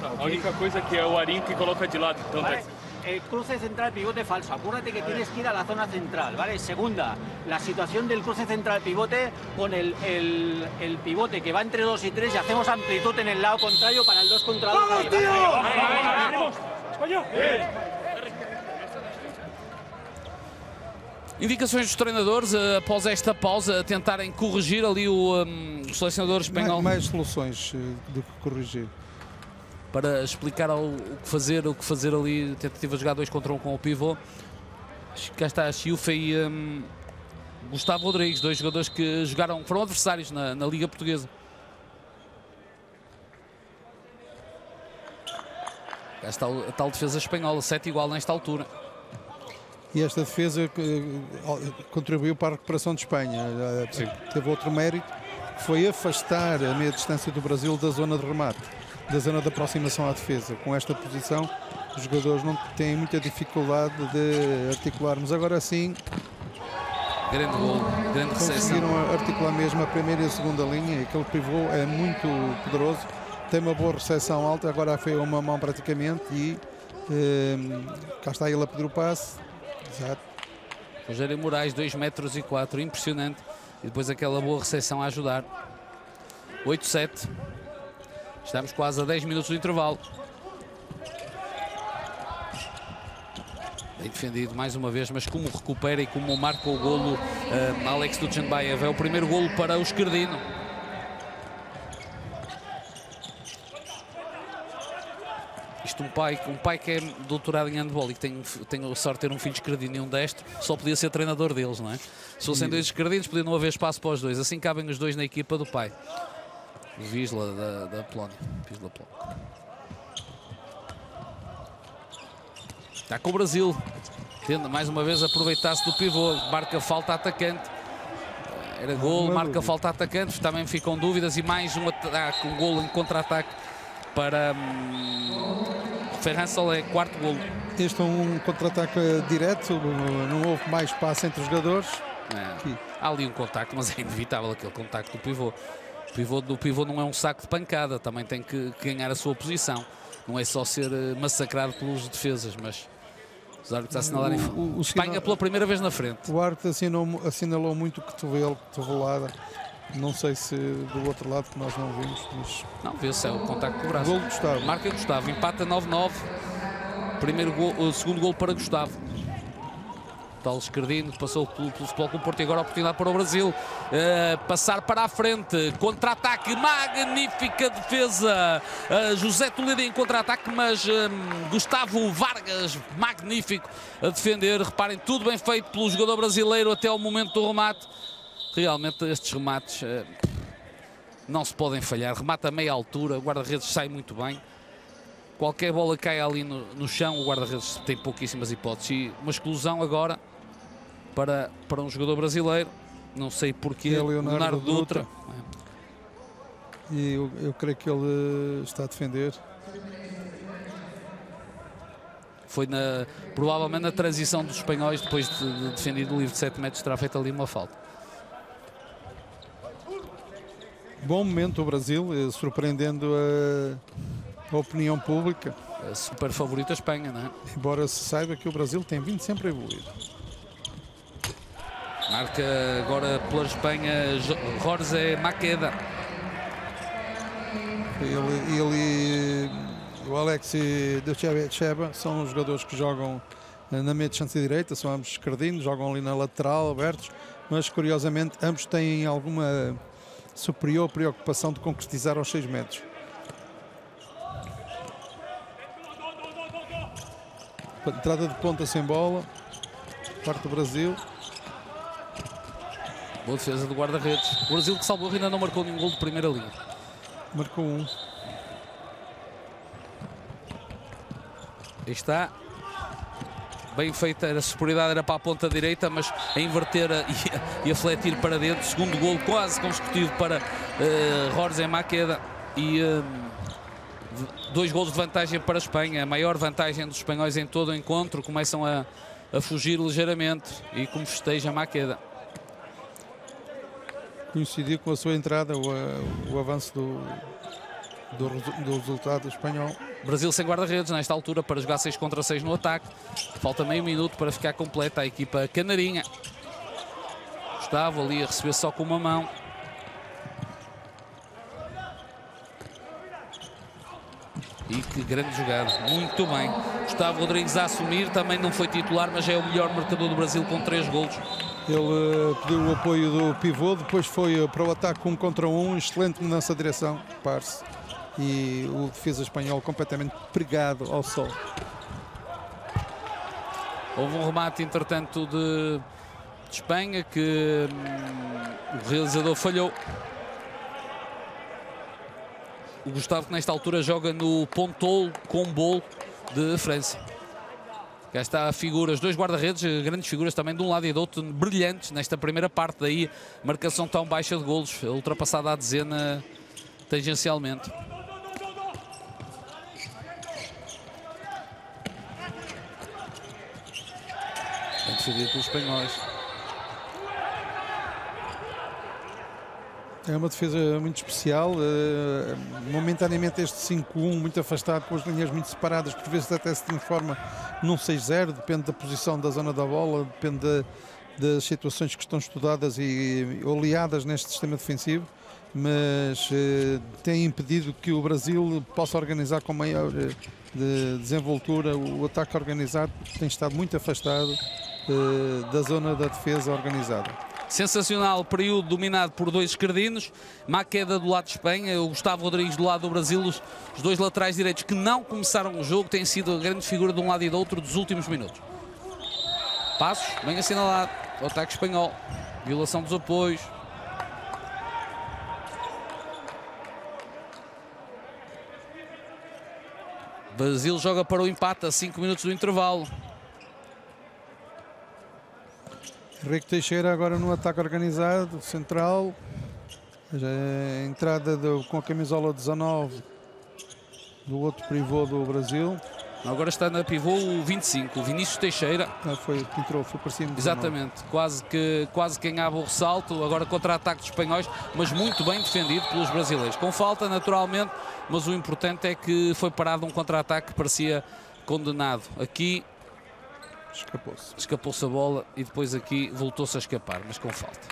A única coisa que é o Arinho que coloca de lado. Então, ¿Vale? El cruce central pivote falso. Acuérdate que tienes que ir a la zona central, ¿vale? Segunda, la situación del cruce central pivote con el, el- el pivote que va entre 2 y 3 y hacemos amplitud en el lado contrario para el 2 contra 2. Indicações dos treinadores eh, após esta pausa, tentarem corrigir ali o, hum, o selecionador espanhol Mais, mais soluções eh, do que corrigir. Para explicar ao- o que fazer, o que fazer ali, tentativa de jogar 2 contra 1 um com o pivô. Acho que Cá está a Chiufa e hum, Gustavo Rodrigues, dois jogadores que jogaram, foram adversários na, na Liga Portuguesa. Cá está a tal defesa espanhola, 7 igual nesta altura. E esta defesa eh, contribuiu para a recuperação de Espanha. Eh, Teve outro mérito, que foi afastar a meia distância do Brasil da zona de remate, da zona de aproximação à defesa. Com esta posição, os jogadores não têm muita dificuldade de articular, mas agora sim Grande gol, grande recepção. conseguiram articular mesmo a primeira e a segunda linha. Aquele pivô é muito poderoso, tem uma boa recepção alta, agora foi uma mão praticamente e eh, cá está ele a pedir o passe. Exato. Rogério Moraes, 2 metros e 4, impressionante. E depois aquela boa recepção a ajudar. 8-7. Estamos quase a 10 minutos do intervalo. Bem defendido mais uma vez, mas como recupera e como marca o golo eh, Alex Duchenbaev. É o primeiro golo para o Esquerdino. Isto um pai, um pai que é doutorado em handball e que tem, tem a sorte de ter um filho esquerdino e um destro, só podia ser treinador deles, não é? Se fossem dois esquerdinos, podia não haver espaço para os dois. Assim cabem os dois na equipa do pai. Wisla da, da Polónia. Wisla Polónia. Está com o Brasil. Tendo mais uma vez aproveitar-se do pivô. Marca falta atacante. Era gol, Alguma marca dúvida. falta atacante. Também ficam dúvidas. E mais um ataque, um gol em contra-ataque para hum, Ferran Solé. Quarto golo. Este é um contra-ataque direto, não houve mais passe entre os jogadores. É, há ali um contacto, mas é inevitável aquele contacto do pivô. O pivô do pivô não é um saco de pancada, também tem que, que ganhar a sua posição. Não é só ser eh, massacrado pelos defesas, mas os árbitros assinalarem. O- o- o Espanha sinal- pela primeira vez na frente. O árbitro assinou, assinalou muito o cotovelo, cotovelada. Não sei se do outro lado que nós não vimos, mas Não, vê-se é o contacto do braço. gol de Gustavo. Marca Gustavo, empata 9-9. Primeiro gol, o segundo gol para Gustavo. Tal Esquerdino passou pelo, pelo Futebol Porto e agora a oportunidade para o Brasil. Eh, passar para a frente, contra-ataque, magnífica defesa. Eh, José Toledo em contra-ataque, mas hum, Gustavo Vargas, magnífico a defender. Reparem, tudo bem feito pelo jogador brasileiro até ao momento do remate. Realmente estes remates eh, não se podem falhar. Remata a meia altura, o guarda-redes sai muito bem. Qualquer bola caia ali no, no chão, o guarda-redes tem pouquíssimas hipóteses. E uma exclusão agora para, para um jogador brasileiro. Não sei porquê. É Leonardo Dutra. E eu, eu creio que ele eh, está a defender. Foi na, provavelmente na transição dos espanhóis, depois de, de defendido o livre de 7 metros, terá feito ali uma falta. Bom momento o Brasil, eh, surpreendendo a, a opinião pública, É super favorito a Espanha, não é? embora se saiba que o Brasil tem vindo sempre a evoluir. Marca agora pela Espanha Jo- Jorge Maqueda. Ele, ele o Alex e o Cheba- Cheba são os jogadores que jogam eh, na meia distância direita, são ambos esquerdinos, jogam ali na lateral, abertos, mas curiosamente ambos têm alguma superior preocupação de concretizar aos 6 metros. Entrada de ponta sem bola, parte do Brasil. Boa defesa do guarda-redes. O Brasil que salvou ainda não marcou nenhum gol de primeira linha. Marcou um. Aí está. Bem feita, a superioridade era para a ponta direita, mas a inverter a- e, a, e a fletir para dentro. Segundo gol quase consecutivo para uh, Jorge Maqueda. E eh, dois golos de vantagem para a Espanha. A maior vantagem dos espanhóis em todo o encontro. Começam a, a fugir ligeiramente. E como festeja Maqueda. Coincidiu com a sua entrada, o, o avanço do, do, do resultado espanhol. Brasil sem guarda-redes nesta altura para jogar 6 contra 6 no ataque. Falta meio minuto para ficar completa a equipa canarinha. Gustavo ali a receber só com uma mão. E que grande jogada, muito bem. Gustavo Rodrigues a assumir, também não foi titular, mas é o melhor marcador do Brasil com 3 golos. Ele eh, pediu o apoio do pivô, depois foi eh, para o ataque um contra um, excelente mudança de direção, Parce. E o defesa espanhol completamente pregado ao sol. Houve um remate, entretanto, de, de Espanha que hum, o realizador falhou. O Gustavo, que nesta altura joga no Pontol Combol de França. Cá está a figura, os dois guarda-redes, eh, grandes figuras também de um lado e do outro, brilhantes nesta primeira parte. Daí, marcação tão baixa de golos, ultrapassada a dezena tangencialmente. Bem defendido pelos espanhóis. É uma defesa muito especial. eh, momentaneamente este 5-1 muito afastado, com as linhas muito separadas, por vezes até se transforma num 6-0, depende da posição da zona da bola, depende da- das situações que estão estudadas e oleadas neste sistema defensivo, mas eh, tem impedido que o Brasil possa organizar com maior eh, de desenvoltura o ataque organizado, tem estado muito afastado eh, da zona da defesa organizada. Sensacional período dominado por dois esquerdinos. Maqueda do lado de Espanha, o Gustavo Rodrigues do lado do Brasil. Os, os dois laterais direitos que não começaram o jogo têm sido a grande figura de um lado e do outro dos últimos minutos. Passos, bem assinalado. O ataque espanhol. Violação dos apoios. Brasil joga para o empate a 5 minutos do intervalo. Henrique Teixeira agora no ataque organizado, central. É a entrada do- com a camisola 19 do outro pivô do Brasil. Agora está na pivô o 25, o Vinícius Teixeira. Ah, foi que entrou, foi para cima. 19. Exatamente, quase que quase quem abre o ressalto, agora contra-ataque dos espanhóis, mas muito bem defendido pelos brasileiros. Com falta, naturalmente, mas o importante é que foi parado um contra-ataque que parecia condenado. Aqui Escapou-se. escapou-se a bola e depois aqui voltou-se a escapar, mas com falta.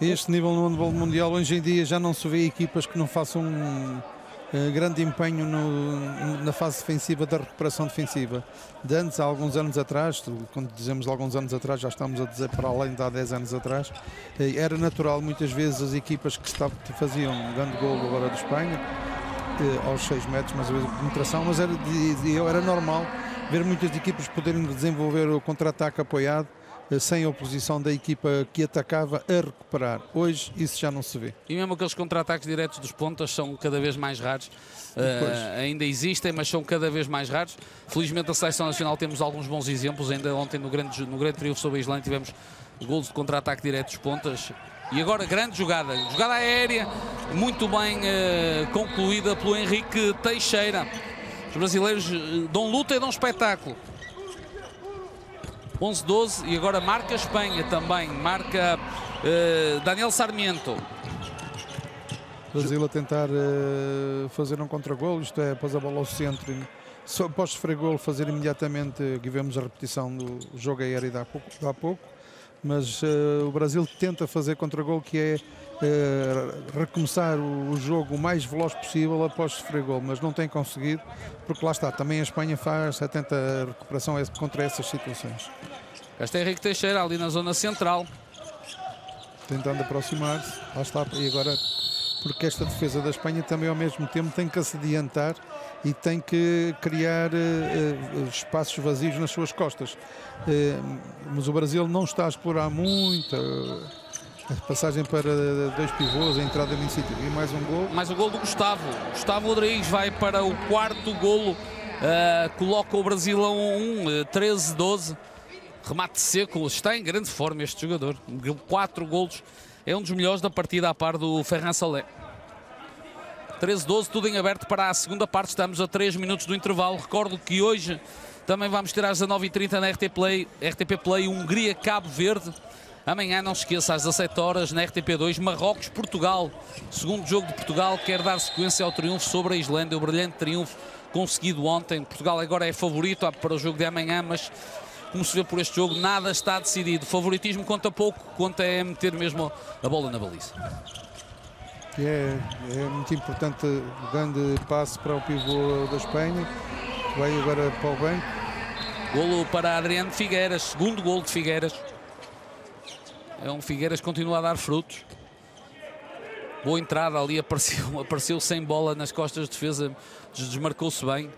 Este nível no handball mundial, hoje em dia já não se vê equipas que não façam um eh, grande empenho no- na fase defensiva da recuperação defensiva. De antes, há alguns anos atrás, quando dizemos alguns anos atrás, já estamos a dizer para além de há 10 anos atrás, eh, era natural muitas vezes as equipas que, estavam, faziam um grande gol agora de Espanha, eh, aos 6 metros, mais ou menos de penetração, mas era, de- de- era normal ver muitas equipas poderem desenvolver o contra-ataque apoiado eh, sem oposição da equipa que atacava a recuperar. Hoje isso já não se vê. E mesmo aqueles contra-ataques diretos dos pontas são cada vez mais raros. Uh, ainda existem, mas são cada vez mais raros. Felizmente a Seleção Nacional temos alguns bons exemplos. Ainda ontem no grande, no grande triunfo sobre a Islândia tivemos golos de contra-ataque direto dos pontas. E agora grande jogada, jogada aérea, muito bem uh, concluída pelo Henrique Teixeira. Os brasileiros uh, dão luta e dão espetáculo. 11-12 e agora marca a Espanha também, marca uh, Daniel Sarmiento. Brasil a tentar eh, fazer um contragolo, isto é, pôs a bola ao centro. e Só após sofrer golo, fazer imediatamente, aqui vemos a repetição do jogo aéreo de há pouco, de há pouco. Mas eh, o Brasil tenta fazer contragolo, que é eh, recomeçar o, o jogo o mais veloz possível após sofrer golo, mas não tem conseguido, porque lá está, também a Espanha faz, tenta a recuperação contra essas situações. Cá está Henrique Teixeira ali na zona central. tentando aproximar-se, lá está, e agora porque esta defesa da Espanha também ao mesmo tempo tem que se adiantar e tem que criar eh, espaços vazios nas suas costas. Eh, mas o Brasil não está a explorar muito a passagem para dois pivôs, a entrada de iniciativa e mais um gol. Mais o gol do Gustavo. Gustavo Rodrigues vai para o quarto golo. Uh, coloca o Brasil a 1, uh, 13-12. Remate seco. Está em grande forma este jogador. Quatro golos. É um dos melhores da partida a par do Ferran Solé. 13-12, tudo em aberto para a segunda parte. Estamos a 3 minutos do intervalo. Recordo que hoje também vamos ter às 19h30 na RT Play, RTP Play Hungria-Cabo Verde. Amanhã, não se esqueça, às 17 horas na RTP2, Marrocos-Portugal. Segundo jogo de Portugal, quer dar sequência ao triunfo sobre a Islândia, o brilhante triunfo conseguido ontem. Portugal agora é favorito para o jogo de amanhã, mas como se vê por este jogo, nada está decidido. Favoritismo conta pouco, conta é meter mesmo a bola na baliza. É, é muito importante o grande passe para o pivô da Espanha, que vai agora para o banco. Golo para Adriano Figueiras, segundo golo de Figueiras. É um Figueiras que continua a dar frutos. Boa entrada ali, apareceu, apareceu sem bola nas costas de defesa, desmarcou-se bem.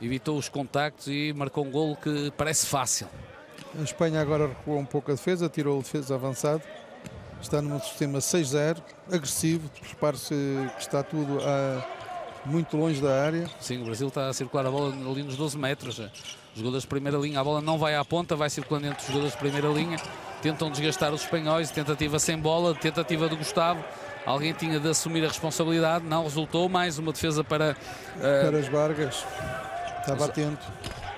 Evitou os contactos e marcou um golo que parece fácil. A Espanha agora recuou um pouco a defesa, tirou o defesa avançado. Está num sistema 6-0, agressivo. Repare-se que está tudo a, muito longe da área. Sim, o Brasil está a circular a bola ali nos 12 metros. Os jogadores de primeira linha, a bola não vai à ponta, vai circulando entre os jogadores de primeira linha. Tentam desgastar os espanhóis, tentativa sem bola, tentativa de Gustavo. Alguém tinha de assumir a responsabilidade, não resultou. Mais uma defesa para. Uh... Para as Vargas. Estava atento.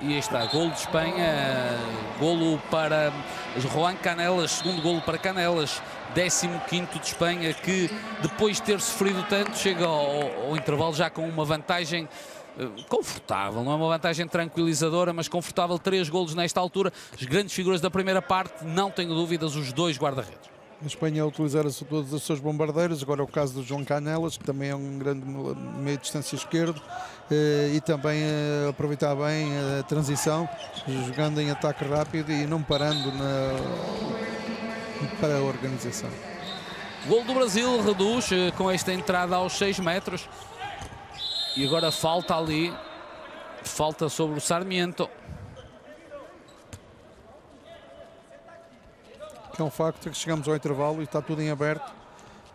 E aí está, golo de Espanha, golo para Juan Canelas, segundo golo para Canelas, 15 de Espanha, que depois de ter sofrido tanto, chega ao, ao intervalo já com uma vantagem eh, confortável, não é uma vantagem tranquilizadora, mas confortável. Três golos nesta altura. As grandes figuras da primeira parte, não tenho dúvidas, os dois guarda-redes. A Espanha a utilizar todos os seus bombardeiros, agora é o caso do João Canelas, que também é um grande meio distância esquerdo, eh, e também eh, aproveitar bem a transição, jogando em ataque rápido e não parando na, para a organização. Gol do Brasil reduz eh, com esta entrada aos 6 metros. E agora falta ali, falta sobre o Sarmiento. Que é um facto que chegamos ao intervalo e está tudo em aberto.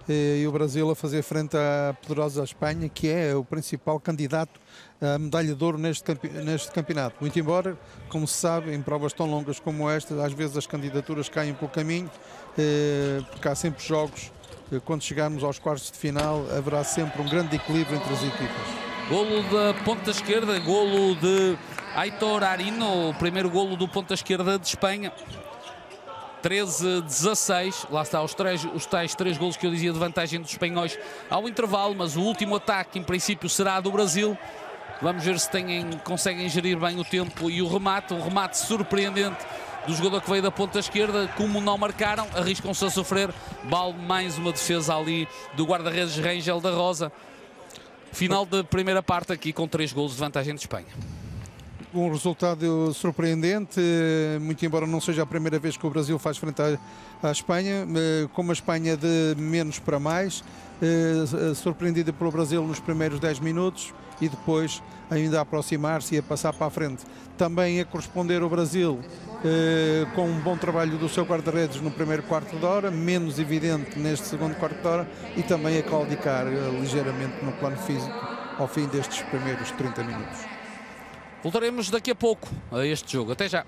E o Brasil a fazer frente à poderosa Espanha, que é o principal candidato a medalha de ouro neste, campe neste campeonato. Muito embora, como se sabe, em provas tão longas como esta, às vezes as candidaturas caem pelo caminho, eh, porque há sempre jogos. Eh, quando chegarmos aos quartos de final, haverá sempre um grande equilíbrio entre as equipas. Golo da ponta esquerda, golo de Aitor Arino, o primeiro golo do ponta esquerda de Espanha. 13-16. Lá está os, três, os tais três golos que eu dizia de vantagem dos espanhóis ao intervalo, mas o último ataque, em princípio, será do Brasil. Vamos ver se têm, conseguem gerir bem o tempo e o remate, um remate surpreendente do jogador que veio da ponta esquerda. Como não marcaram, arriscam-se a sofrer. Vale mais uma defesa ali do guarda-redes Rangel da Rosa. Final da primeira parte aqui com três golos de vantagem de Espanha um resultado surpreendente, muito embora não seja a primeira vez que o Brasil faz frente à, à Espanha, eh, como a Espanha de menos para mais, eh, surpreendida pelo Brasil nos primeiros 10 minutos e depois ainda a aproximar-se e a passar para a frente. Também a corresponder o Brasil eh, com um bom trabalho do seu guarda-redes no primeiro quarto de hora, menos evidente neste segundo quarto de hora e também a claudicar ligeiramente no plano físico ao fim destes primeiros 30 minutos. Voltaremos daqui a pouco a este jogo. Até já.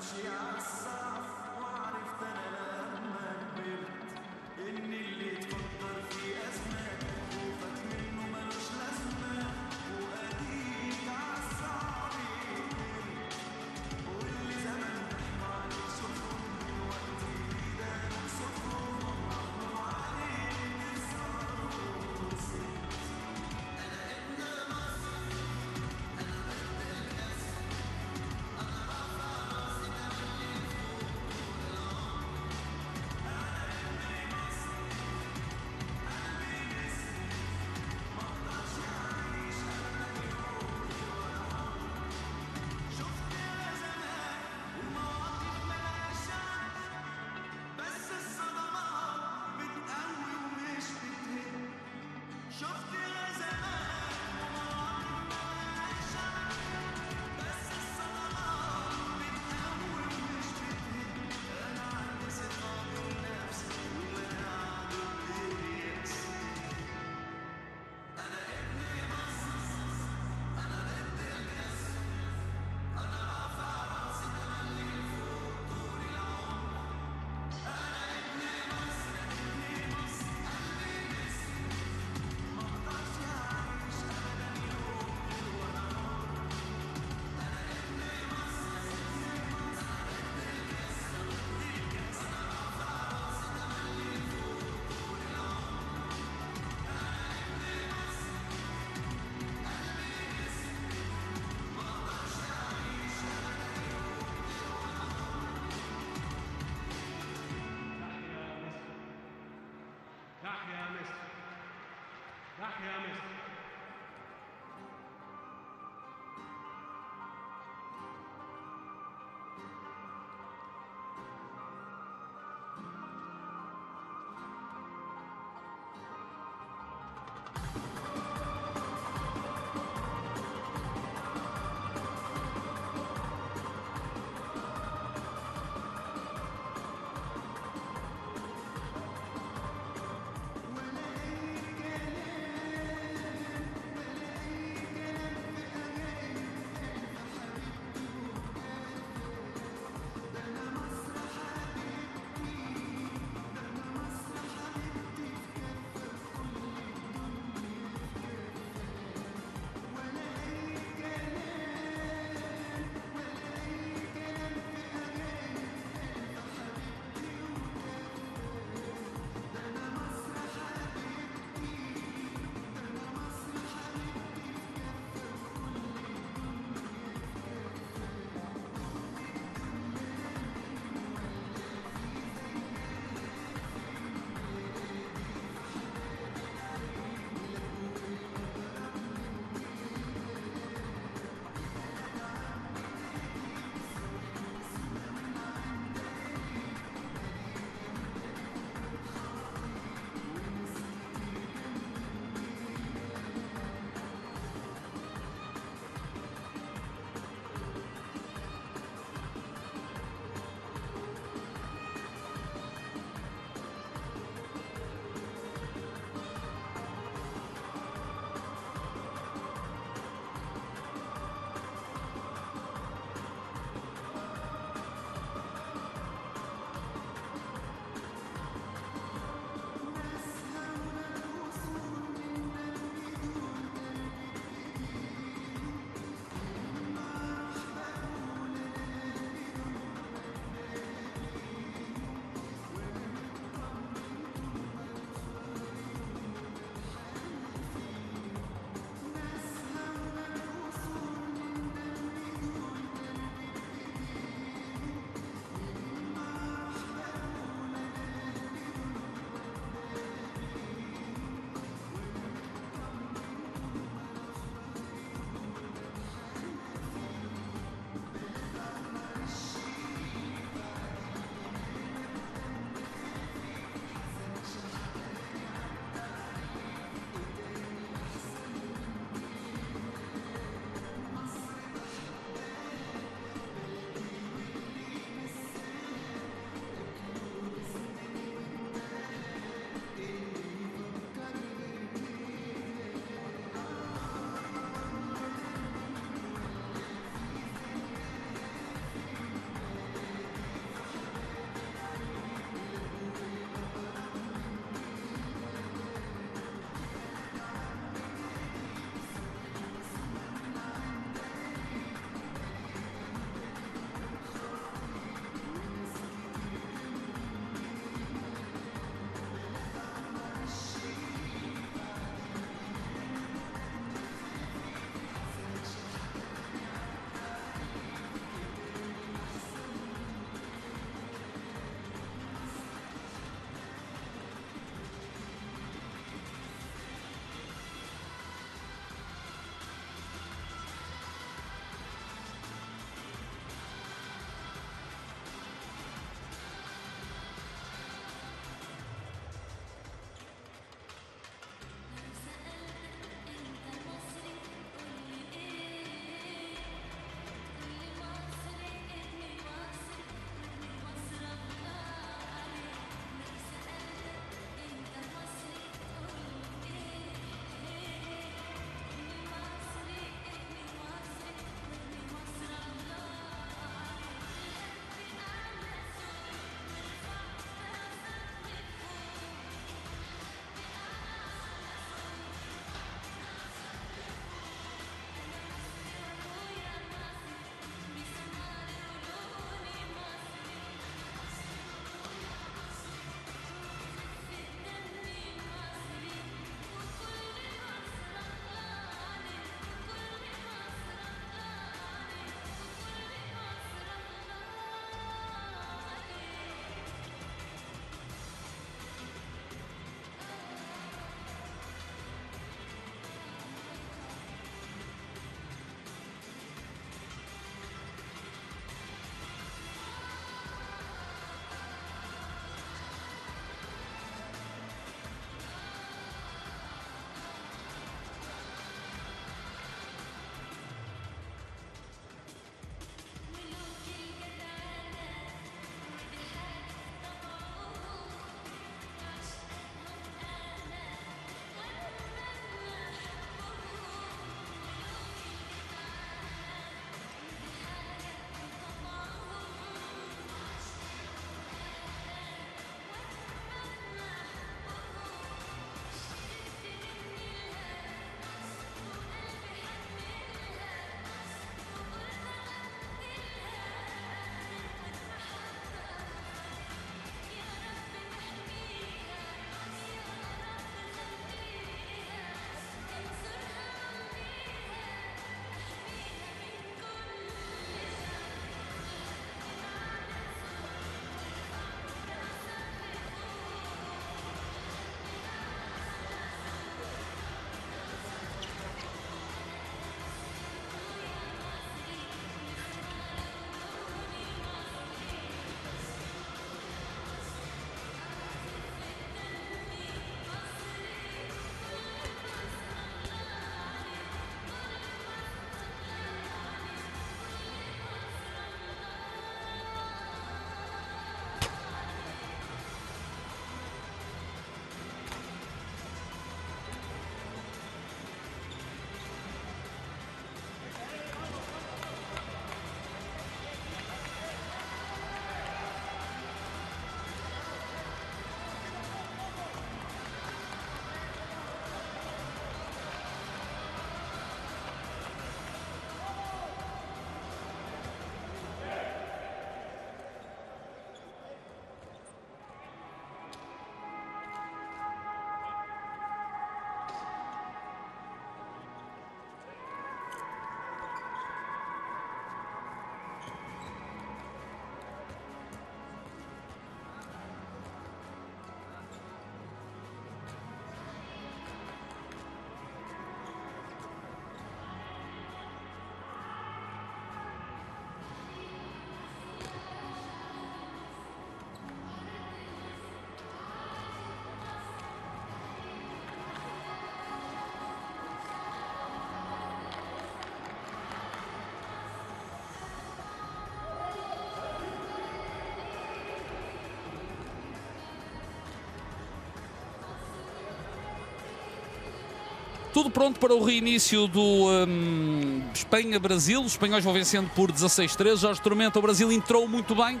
Tudo pronto para o reinício do hum, Espanha-Brasil. Os espanhóis vão vencendo por 16-13. Jorge Tormenta, o Brasil entrou muito bem.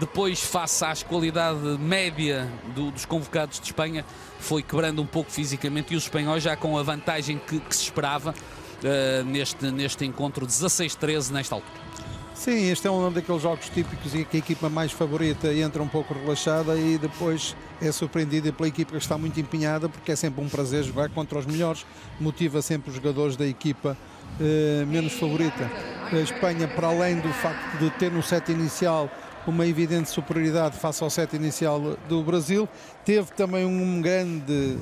Depois, face à qualidade média do- dos convocados de Espanha, foi quebrando um pouco fisicamente e os espanhóis já com a vantagem que, que se esperava eh, neste, neste encontro 16-13 nesta altura. Sim, este é um daqueles jogos típicos em que a equipa mais favorita entra um pouco relaxada e depois é surpreendida pela equipa que está muito empenhada, porque é sempre um prazer jogar contra os melhores, motiva sempre os jogadores da equipa eh, menos favorita. A Espanha, para além do facto de ter no set inicial uma evidente superioridade face ao set inicial do Brasil, teve também um grande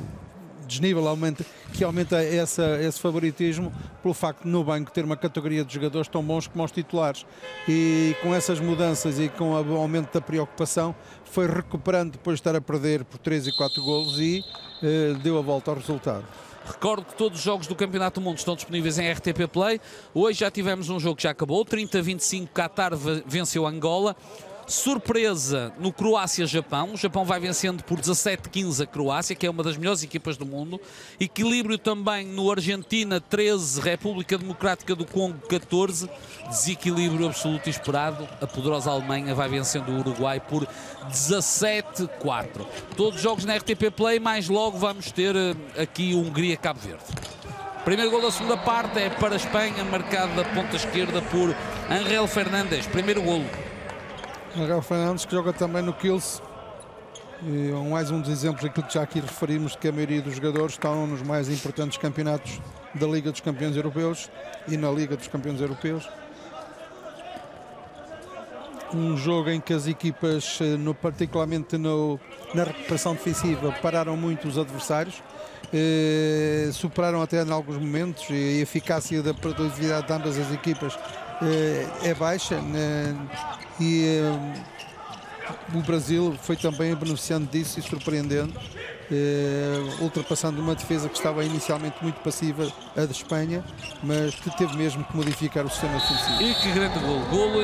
desnível aumenta, que aumenta essa, esse favoritismo pelo facto de no banco ter uma categoria de jogadores tão bons como os titulares e com essas mudanças e com o aumento da preocupação foi recuperando depois de estar a perder por 3 e 4 golos e eh, deu a volta ao resultado. Recordo que todos os jogos do Campeonato do Mundo estão disponíveis em RTP Play. Hoje já tivemos um jogo que já acabou. 30-25, Qatar ve- venceu Angola. Surpresa no Croácia-Japão. O Japão vai vencendo por 17-15 a Croácia, que é uma das melhores equipas do mundo. Equilíbrio também no Argentina 13, República Democrática do Congo 14. Desequilíbrio absoluto esperado. A poderosa Alemanha vai vencendo o Uruguai por 17-4. Todos os jogos na RTP Play, mais logo vamos ter eh, aqui Hungria-Cabo Verde. Primeiro gol da segunda parte é para a Espanha, marcado da ponta esquerda por Angel Fernandes. Primeiro golo. Rafael Fernandes que joga também no Kills. E mais um dos exemplos daquilo que já aqui referimos, que a maioria dos jogadores estão nos mais importantes campeonatos da Liga dos Campeões Europeus e na Liga dos Campeões Europeus. Um jogo em que as equipas, eh, no, particularmente no- na recuperação defensiva, pararam muito os adversários, eh, superaram até em alguns momentos e a eficácia da produtividade de ambas as equipas é baixa né, e eh, o Brasil foi também beneficiando disso e surpreendendo, eh, ultrapassando uma defesa que estava inicialmente muito passiva, a de Espanha, mas que teve mesmo que modificar o sistema defensivo. E que grande golo. Golo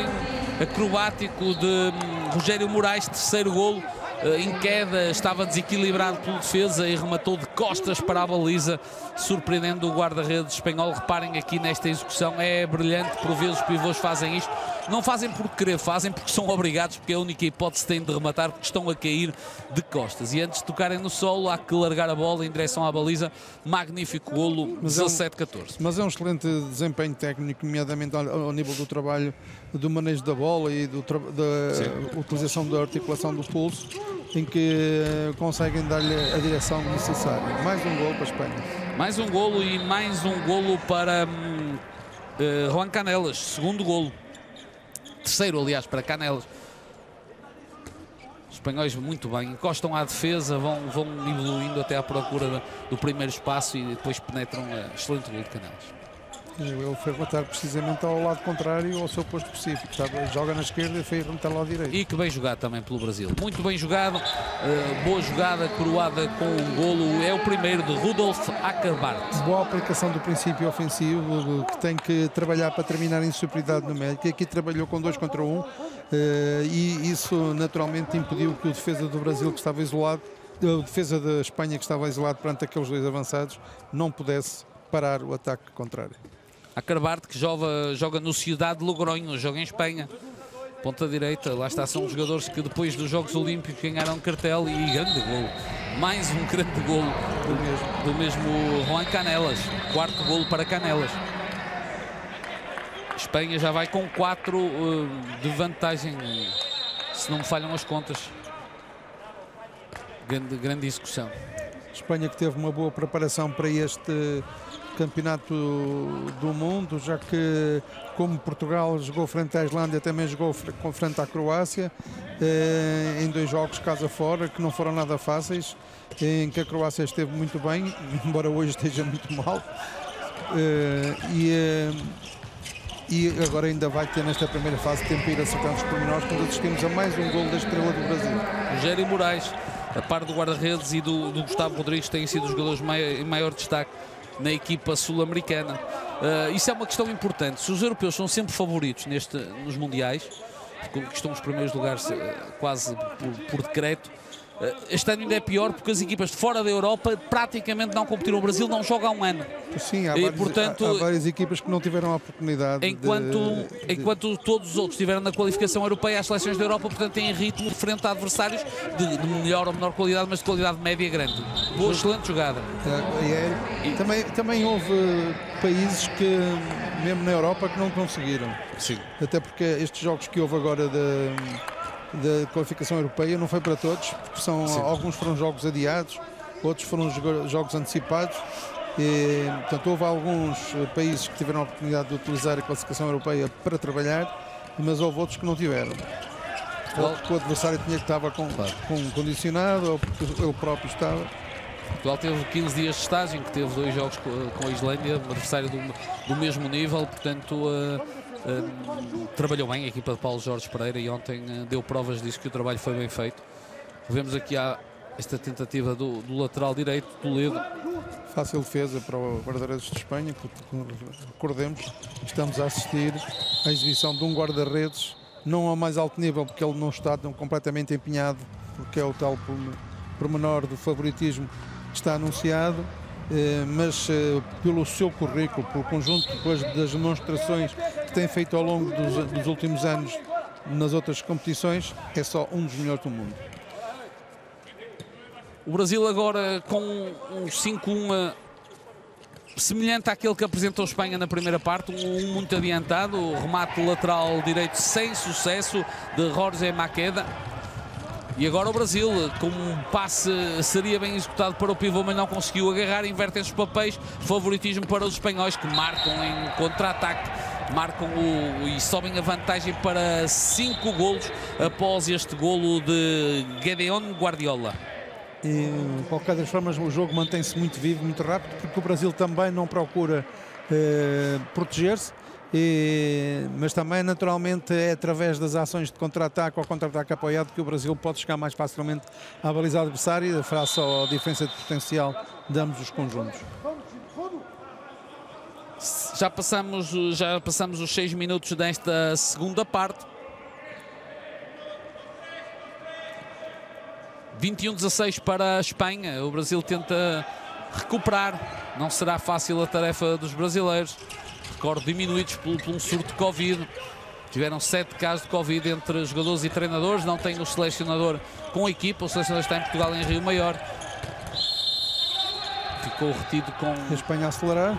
acrobático de hum, Rogério Moraes, terceiro golo. Eh, Em queda, estava desequilibrado pelo defesa e rematou de costas para a baliza, surpreendendo o guarda-redes espanhol. Reparem aqui nesta execução, é brilhante. Por vezes os pivôs fazem isto, não fazem por querer, fazem porque são obrigados, porque é a única hipótese que têm de rematar, porque estão a cair de costas. E antes de tocarem no solo, há que largar a bola em direção à baliza. Magnífico golo, Mas é 17-14. Mas é um excelente desempenho técnico, nomeadamente ao, ao nível do trabalho do manejo da bola e do da utilização da articulação do pulso, em que eh, conseguem dar-lhe a direção necessária. Mais um gol para a Espanha. Mais um golo e mais um golo para eh, Juan Canelas. Segundo golo. Terceiro, aliás, para Canelas. Os espanhóis muito bem, encostam à defesa, vão, vão evoluindo até à procura do primeiro espaço e depois penetram. excelente golo de Canelas. Ele foi rematar precisamente ao lado contrário ao seu posto específico. Joga na esquerda e foi rematar lá à direita. E que bem jogado também pelo Brasil. Muito bem jogado, eh, boa jogada, coroada com um golo. É o primeiro de Rudolf Ackerbart. Boa aplicação do princípio ofensivo, que tem que trabalhar para terminar em superioridade numérica. Aqui trabalhou com dois contra um eh, e isso naturalmente impediu que o defesa do Brasil, que estava isolado, o defesa da Espanha, que estava isolado perante aqueles dois avançados, não pudesse parar o ataque contrário. Acarbarte que joga, joga no Cidade de Logronho, joga em Espanha. Ponta direita, lá está, são os jogadores que depois dos Jogos Olímpicos ganharam cartel e grande golo. Mais um grande golo do mesmo, do mesmo Juan Canelas. Quarto golo para Canelas. Espanha já vai com 4 de vantagem, se não me falham as contas. Grande, grande execução. Espanha que teve uma boa preparação para este campeonato do mundo, já que como Portugal jogou frente à Islândia, também jogou com frente à Croácia, eh, em dois jogos casa fora, que não foram nada fáceis, em que a Croácia esteve muito bem, embora hoje esteja muito mal. Eh, e, eh, e agora ainda vai ter nesta primeira fase tempo para ir acertando os pormenores quando assistimos a mais um gol da estrela do Brasil. Rogério Moraes, a par do guarda-redes e do, do Gustavo Rodrigues, têm sido os jogadores mai- em maior destaque na equipa sul-americana. Ah, isso é uma questão importante. Se os europeus são sempre favoritos neste, nos mundiais, conquistam os primeiros lugares eh, quase por, por decreto, Este ano ainda é pior porque as equipas de fora da Europa praticamente não competiram. O Brasil não joga há um ano. Sim, há, E, vários- portanto, há- há várias equipas que não tiveram a oportunidade Enquanto, de, de- enquanto todos os outros estiveram na qualificação europeia, as seleções da Europa, portanto, têm ritmo frente a adversários de, de melhor ou menor qualidade, mas de qualidade média grande. Boa, excelente jogada. É, é. Também, também houve países que, mesmo na Europa, que não conseguiram. Sim. Até porque estes jogos que houve agora da da qualificação europeia não foi para todos, porque são, alguns foram jogos adiados, outros foram jogo- jogos antecipados. E, portanto, houve alguns países que tiveram a oportunidade de utilizar a classificação europeia para trabalhar, mas houve outros que não tiveram. Ou porque o adversário tinha que estava com, com condicionado, ou porque ele próprio estava. Portugal teve 15 dias de estágio, em que teve dois jogos co- com a Islândia, um adversário do, do mesmo nível, portanto eh, eh, trabalhou bem a equipa de Paulo Jorge Pereira e ontem eh, deu provas disso que o trabalho foi bem feito. Vemos aqui há esta tentativa do, do lateral direito, Toledo, Fácil defesa para o guarda-redes de Espanha, recordemos, estamos a assistir à exibição de um guarda-redes, não ao mais alto nível, porque ele não está tão completamente empenhado, porque é o tal porme- pormenor do favoritismo que está anunciado, mas eh, pelo seu currículo, pelo conjunto depois das demonstrações que tem feito ao longo dos, dos últimos anos nas outras competições, é só um dos melhores do mundo. O Brasil agora com um 5-1 eh, semelhante àquele que apresentou a Espanha na primeira parte, um 1 muito adiantado, o remate lateral direito sem sucesso de Jorge Maqueda. E agora o Brasil, com um passe seria bem executado para o pivô, mas não conseguiu agarrar, invertem os papéis, favoritismo para os espanhóis que marcam em contra-ataque, marcam o, e sobem a vantagem para 5 golos após este golo de Gedeon Guardiola. E, de qualquer das formas, o jogo mantém-se muito vivo, muito rápido, porque o Brasil também não procura eh, proteger-se, e- mas também, naturalmente, é através das ações de contra-ataque ou contra-ataque apoiado que o Brasil pode chegar mais facilmente à baliza adversária, face à diferença de potencial de ambos os conjuntos. Já passamos, já passamos os 6 minutos desta segunda parte. 21-16 para a Espanha. O Brasil tenta recuperar. Não será fácil a tarefa dos brasileiros. Recordo diminuídos por, por um surto de Covid. Tiveram sete casos de Covid entre jogadores e treinadores. Não tem o selecionador com a equipa. O selecionador está em Portugal, em Rio Maior. Ficou retido com A Espanha a acelerar,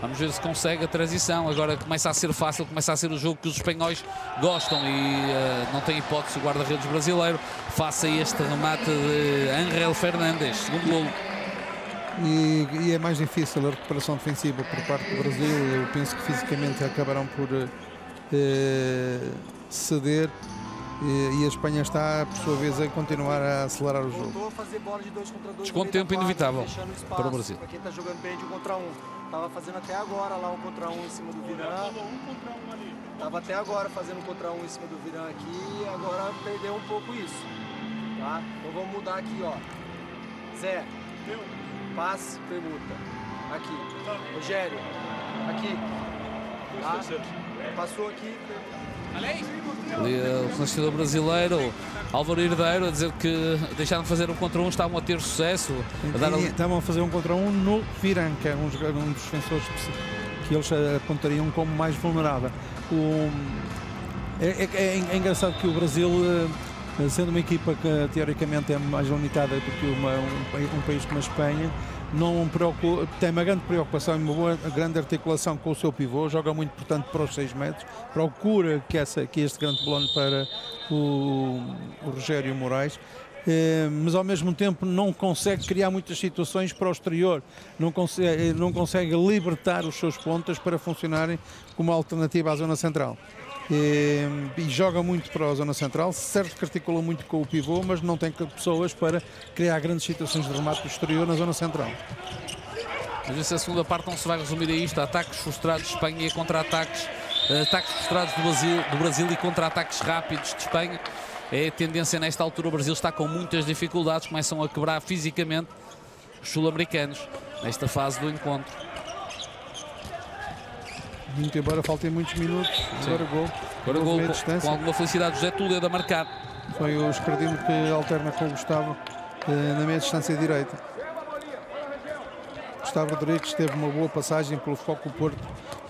Vamos ver se consegue a transição. Agora começa a ser fácil, começa a ser o jogo que os espanhóis gostam e eh, não tem hipótese o guarda-redes brasileiro. Faça este remate de Angel Fernandes, segundo golo. E, e é mais difícil a recuperação defensiva por parte do Brasil. Eu penso que fisicamente acabarão por eh, ceder e, e a Espanha está, por sua vez, a continuar a acelerar o jogo. Voltou a fazer bola de dois contra dois. Desconto tempo inevitável para o Brasil. Pra quem tá jogando bem de um contra um. Tava fazendo até agora lá um contra um em cima do Virã. Tava até agora fazendo um contra um em cima do Virã aqui e agora perdeu um pouco isso. Tá? Então vamos mudar aqui, ó. Zé, passe, permuta. Aqui. Rogério, aqui. Tá? Passou aqui, Ali eh, o selecionador brasileiro, Álvaro Herdeiro, a dizer que deixaram de fazer um contra um, estavam a ter sucesso. A dar Estavam a fazer um contra um no Viran, que é um, jogador- um dos defensores que eles eh, apontariam como mais vulnerável. O- é, é- é engraçado que o Brasil, eh, sendo uma equipa que teoricamente é mais limitada do que uma- um, um país como a Espanha, não preocupa, tem uma grande preocupação e uma boa, grande articulação com o seu pivô, joga muito, portanto, para os 6 metros, procura que, essa, que este grande bolão para o, o Rogério Moraes. Eh, mas ao mesmo tempo não consegue criar muitas situações para o exterior, não consegue, não consegue libertar os seus pontas para funcionarem como alternativa à zona central. Eh, e joga muito para a zona central, certo que articula muito com o pivô, mas não tem pessoas para criar grandes situações de remate do exterior na zona central. Mas essa segunda parte não se vai resumir a isto. Ataques frustrados de Espanha e contra-ataques. eh, Ataques frustrados do Brasil, do Brasil e contra-ataques rápidos de Espanha. É a tendência nesta altura. O Brasil está com muitas dificuldades. Começam a quebrar fisicamente os sul-americanos nesta fase do encontro. Muito embora faltem muitos minutos, agora gol. Agora gol com, com alguma felicidade. José Toledo a marcar. Foi o Escardino que alterna com o Gustavo eh, na meia distância direita. Gustavo Rodrigues teve uma boa passagem pelo Foco Porto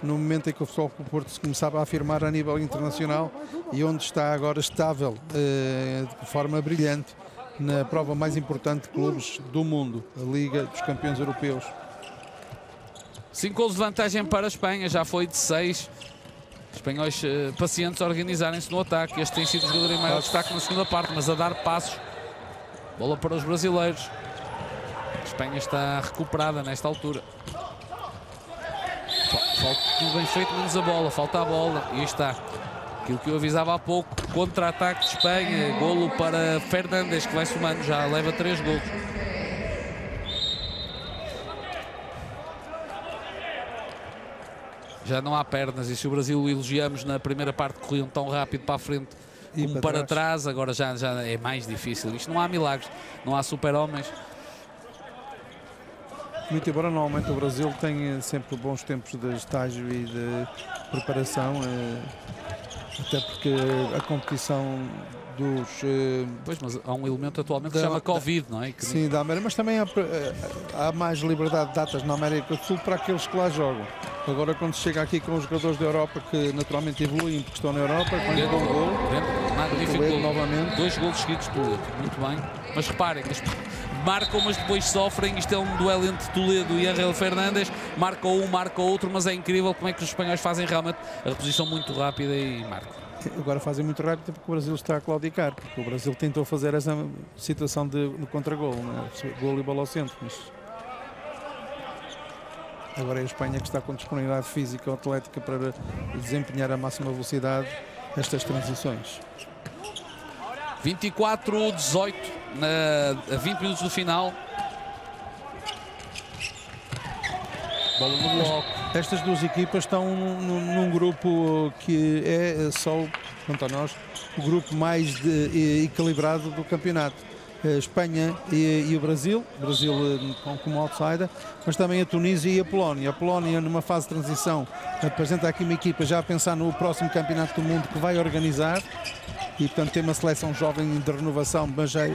no momento em que o Foco Porto se começava a afirmar a nível internacional e onde está agora estável eh, de forma brilhante na prova mais importante de clubes do mundo, a Liga dos Campeões Europeus. 5 gols de vantagem para a Espanha, já foi de 6. Espanhóis eh, pacientes a organizarem-se no ataque. Este tem sido o jogador em maior destaque na segunda parte, mas a dar passos. Bola para os brasileiros. A Espanha está recuperada nesta altura. Fa- Falta tudo bem feito, menos a bola. Falta a bola. E está. Aquilo que eu avisava há pouco. Contra-ataque de Espanha. Golo para Fernandes, que vai somando. Já leva 3 golos. Já não há pernas. E se o Brasil o elogiamos na primeira parte, corriam tão rápido para a frente como para para, trás. trás. agora já, já é mais difícil. Isto não há milagres, não há super-homens. Muito embora normalmente o Brasil tenha sempre bons tempos de estágio e de preparação, eh, até porque a competição dos eh, Pois, mas há um elemento atualmente que se chama Covid, não é? Que sim da América, mas também há, eh, há mais liberdade de datas na América do Sul para aqueles que lá jogam. Agora quando se chega aqui com os jogadores da Europa que naturalmente evoluem porque estão na Europa, quando jogam um gol, magnífico gol. novamente. Dois golos seguidos de Toledo, muito bem. Mas reparem, mas marcam, mas depois sofrem. Isto é um duelo entre Toledo e Angel Fernandes. Marca um, marca outro, mas é incrível como é que os espanhóis fazem realmente a reposição muito rápida e marcam. agora fazem muito rápido porque o Brasil está a claudicar, porque o Brasil tentou fazer essa situação de, no contra-gol, né? gol e bola ao centro, mas agora é a Espanha que está com disponibilidade física ou atlética para desempenhar a máxima velocidade estas transições. 24-18 na- a 20 minutos do final. Bola no bloco. Estas duas equipas estão num, num- grupo que é só, quanto a nós, o grupo mais de- equilibrado do campeonato. A Espanha e, e o Brasil, o Brasil eh, com- como outsider, mas também a Tunísia e a Polónia. A Polónia, numa fase de transição, apresenta aqui uma equipa já a pensar no próximo campeonato do mundo que vai organizar e, portanto, tem uma seleção jovem de renovação, mas a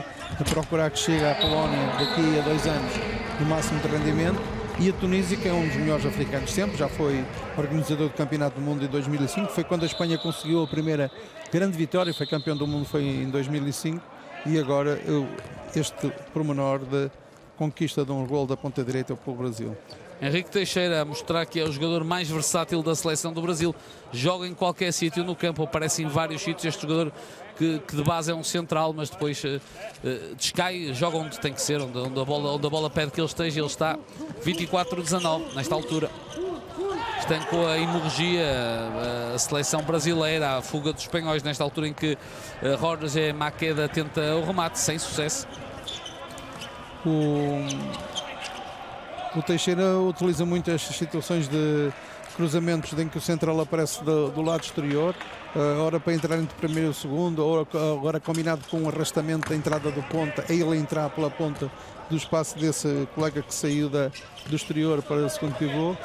procurar que chegue à Polónia daqui a dois anos no máximo de rendimento. E a Tunísia, que é um dos melhores africanos de sempre, já foi organizador do Campeonato do Mundo em 2005, foi quando a Espanha conseguiu a primeira grande vitória, foi campeão do mundo foi em 2005 e agora este pormenor da conquista de um gol da ponta direita pelo Brasil. Henrique Teixeira a mostrar que é o jogador mais versátil da seleção do Brasil. Joga em qualquer sítio no campo, aparece em vários sítios. Este jogador que, que de base é um central, mas depois eh, eh, descai, joga onde tem que ser, onde, onde a bola, onde a bola pede que ele esteja. Ele está 24-19 nesta altura. Estancou a hemorragia, a, a seleção brasileira, a fuga dos espanhóis nesta altura em que eh, Jorge Maqueda tenta o remate, sem sucesso. O, o Teixeira utiliza muito estas situações de cruzamentos em que o central aparece do, do lado exterior, eh, ora para entrar entre primeiro e segundo, ora, agora combinado com o arrastamento da entrada do ponta, a ele entrar pela ponta do espaço desse colega que saiu da, do exterior para o segundo pivô.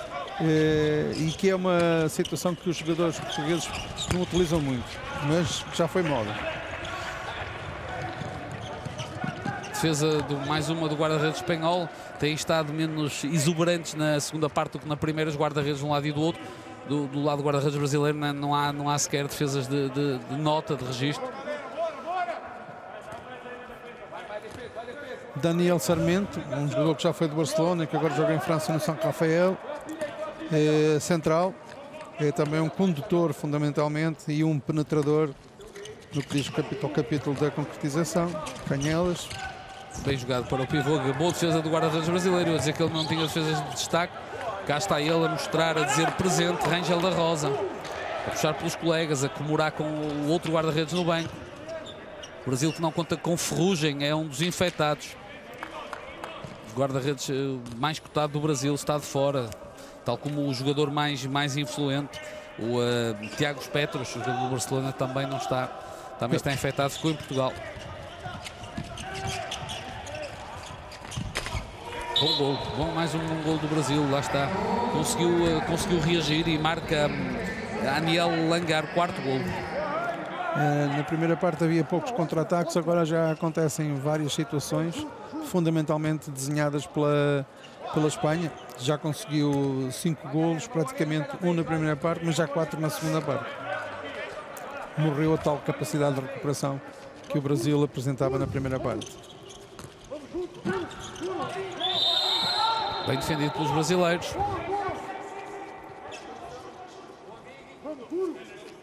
eh, e que é uma situação que os jogadores portugueses não utilizam muito, mas já foi moda. defesa do mais uma do guarda-redes espanhol tem estado menos exuberantes na segunda parte do que na primeira, os guarda-redes de um lado e do outro. Do, do lado do guarda-redes brasileiro não, há, não há sequer defesas de, de- de nota, de registro. Daniel Sarmento, um jogador que já foi do Barcelona, que agora joga em França no São Rafael, é central, é também um condutor fundamentalmente e um penetrador no que diz capítulo, ao capítulo da concretização, canhelas. Bem jogado para o pivô, boa defesa do guarda-redes brasileiro. A dizer que ele não tinha defesas de destaque. Cá está ele a mostrar, a dizer presente, Rangel da Rosa. A puxar pelos colegas, a comemorar com o outro guarda-redes no banco. O Brasil que não conta com ferrugem, é um dos infectados. O guarda-redes eh, mais cotado do Brasil está de fora, tal como o jogador mais, mais influente, o eh, Tiago Petros, o jogador do Barcelona, também não está, também está infectado, ficou em Portugal. Bom gol, bom, mais um bom gol do Brasil, lá está. Conseguiu, eh, conseguiu reagir e marca hum, Aniel Langar, quarto gol. Eh, na primeira parte havia poucos contra-ataques, agora já acontecem várias situações, fundamentalmente desenhadas pela, pela Espanha. Já conseguiu cinco golos, praticamente um na primeira parte, mas já quatro na segunda parte. Morreu a tal capacidade de recuperação que o Brasil apresentava na primeira parte. Bem defendido pelos brasileiros.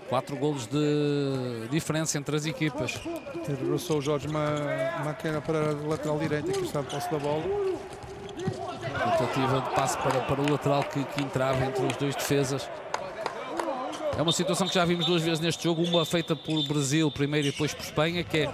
Quatro golos de diferença entre as equipas. Regressou o Jorge Ma- Maquena para o lateral direito, que está de posse da bola. Tentativa de passe para, para o lateral que, que entrava entre os dois defesas. É uma situação que já vimos duas vezes neste jogo, uma feita por Brasil primeiro e depois por Espanha, que é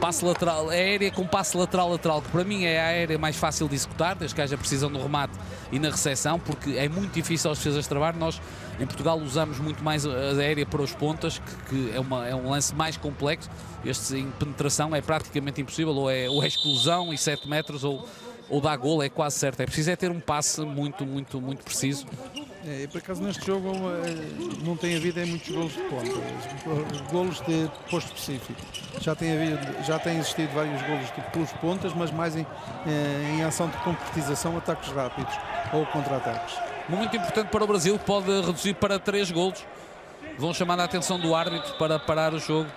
passe lateral, aérea com passe lateral-lateral, que para mim é a aérea mais fácil de executar, desde que haja precisão no remate e na recepção, porque é muito difícil aos defesas travar. Nós, em Portugal, usamos muito mais a aérea para os pontas, que, que é, uma- é um lance mais complexo. Este em penetração é praticamente impossível, ou é, ou é exclusão e 7 metros, ou, ou dá gol, é quase certo. É preciso é ter um passe muito, muito, muito preciso. É, por acaso neste jogo eh, não tem havido é muitos golos de ponta, eh, golos de posto específico. Já tem, havido, já tem existido vários golos de, pelos pontas, mas mais em, eh, em ação de concretização, ataques rápidos ou contra-ataques. Muito importante para o Brasil, pode reduzir para 3 golos. Vão chamar a atenção do árbitro para parar o jogo,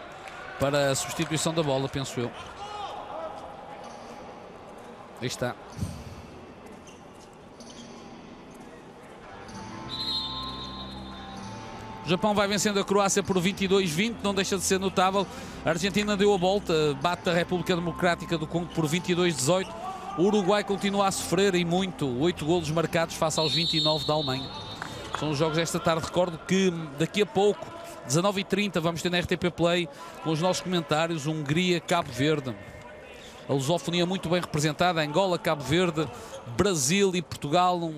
para a substituição da bola, penso eu. Aí está. O Japão vai vencendo a Croácia por 22-20, não deixa de ser notável. A Argentina deu a volta, bate a República Democrática do Congo por 22-18. O Uruguai continua a sofrer e muito, 8 golos marcados face aos 29 da Alemanha. São os jogos desta tarde. Recordo que daqui a pouco, 19h30, vamos ter na RTP Play com os nossos comentários Hungria-Cabo Verde. A lusofonia muito bem representada, Angola, Cabo Verde, Brasil e Portugal, um,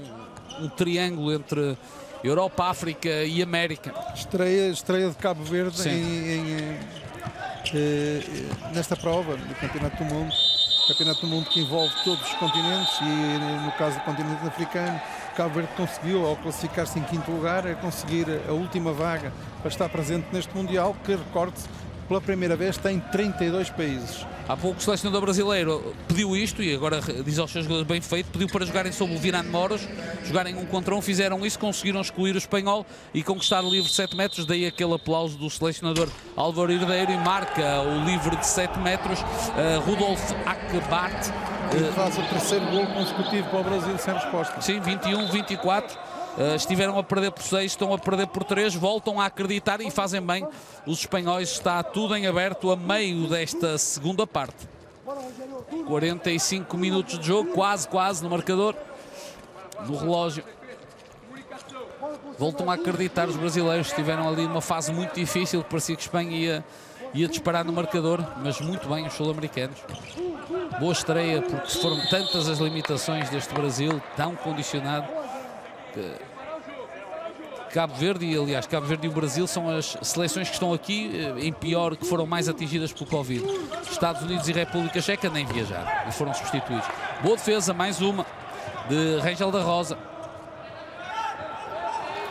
um triângulo entre Europa, África e América. Estreia, estreia de Cabo Verde em, em, eh, eh, nesta prova do Campeonato do Mundo. Campeonato do Mundo que envolve todos os continentes e eh, no caso do continente africano, Cabo Verde conseguiu, ao classificar-se em quinto lugar, a conseguir a última vaga para estar presente neste Mundial, que recorde-se, pela primeira vez tem 32 países. Há pouco o selecionador brasileiro pediu isto e agora diz aos seus jogadores bem feito, pediu para jogarem sob o Virano Moros, jogarem um contra um, fizeram isso, conseguiram excluir o espanhol e conquistar o livre de 7 metros, daí aquele aplauso do selecionador Álvaro Herdeiro e marca o livre de 7 metros, uh, Rudolf Akbart. E faz o terceiro gol consecutivo para o Brasil sem resposta. Sim, 21, 24. Uh, estiveram a perder por 6, estão a perder por 3, voltam a acreditar e fazem bem. Os espanhóis está tudo em aberto a meio desta segunda parte. 45 minutos de jogo, quase, quase no marcador, no relógio. Voltam a acreditar os brasileiros, estiveram ali numa fase muito difícil, parecia que Espanha ia, ia disparar no marcador, mas muito bem os sul-americanos. Boa estreia, porque foram tantas as limitações deste Brasil, tão condicionado. Cabo Verde e, aliás, Cabo Verde e o Brasil são as seleções que estão aqui eh, em pior, que foram mais atingidas pelo Covid. Estados Unidos e República Checa nem viajaram e foram substituídos. Boa defesa, mais uma de Rangel da Rosa.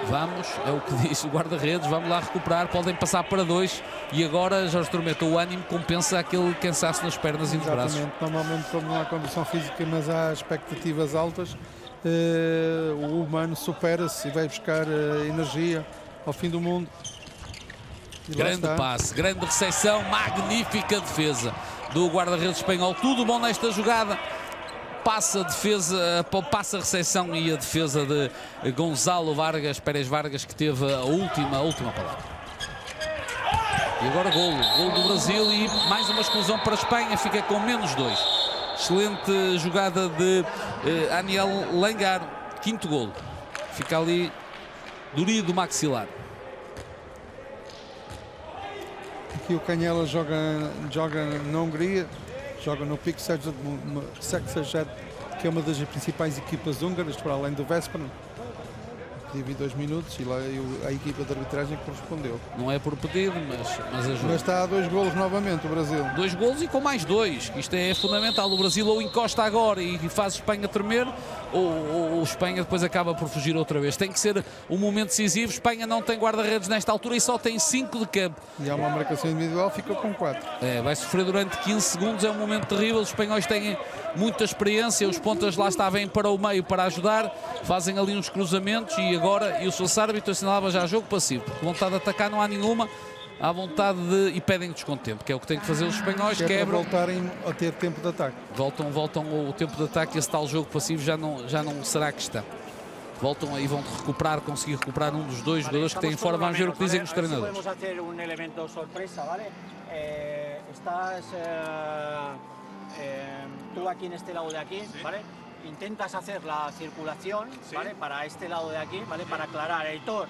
Vamos, é o que diz o guarda-redes, vamos lá recuperar, podem passar para dois e agora Jorge Tormenta, o ânimo compensa aquele cansaço nas pernas e nos braços. Exatamente, normalmente como não há condição física, mas há expectativas altas, o humano supera-se e vai buscar eh, energia ao fim do mundo. E Grande passe, grande recepção, magnífica defesa do guarda-redes espanhol. Tudo bom nesta jogada. Passa a defesa, passa a recepção e a defesa de Gonzalo Vargas, Pérez Vargas, que teve a última, a última palavra. E agora golo, golo do Brasil e mais uma exclusão para a Espanha, fica com menos dois. Excelente jogada de eh, Aniel Langar, quinto golo. Fica ali durido do maxilar. Aqui o Canhela joga, joga na Hungria, joga no Pico Szeged, que é uma das principais equipas húngaras, para além do Vesper. Pedi 22 minutos e lá eu- a equipa de arbitragem que respondeu. Não é por pedido, mas, mas ajuda. Mas está a dois golos novamente o Brasil. Dois golos e com mais dois, que isto é fundamental. O Brasil ou encosta agora e faz Espanha tremer, ou, ou, ou Espanha depois acaba por fugir outra vez. Tem que ser um momento decisivo. Espanha não tem guarda-redes nesta altura e só tem cinco de campo. E há uma marcação individual, ficou com 4. É, vai sofrer durante 15 segundos, é um momento terrível. Os espanhóis têm muita experiência, os pontas lá está, vêm para o meio para ajudar, fazem ali uns cruzamentos e agora, e o seu árbitro assinalava já jogo passivo. Vontade de atacar não há nenhuma, há vontade de. e pedem desconto de tempo, que é o que têm que fazer os espanhóis, Que é para quebram. voltarem a ter tempo de ataque. Voltam, voltam o tempo de ataque, esse tal jogo passivo já não, já não será questão. Voltam aí, vão recuperar, conseguir recuperar um dos dois jogadores que têm fora. Vamos ver o que dizem os treinadores. podemos hacer un elemento sorpresa, ¿vale? Eh, estás eh, eh, tú aquí en este lado de aquí, ¿vale? Intentas hacer la circulación, ¿vale? Para este lado de aquí, ¿vale? Para aclarar, Heitor.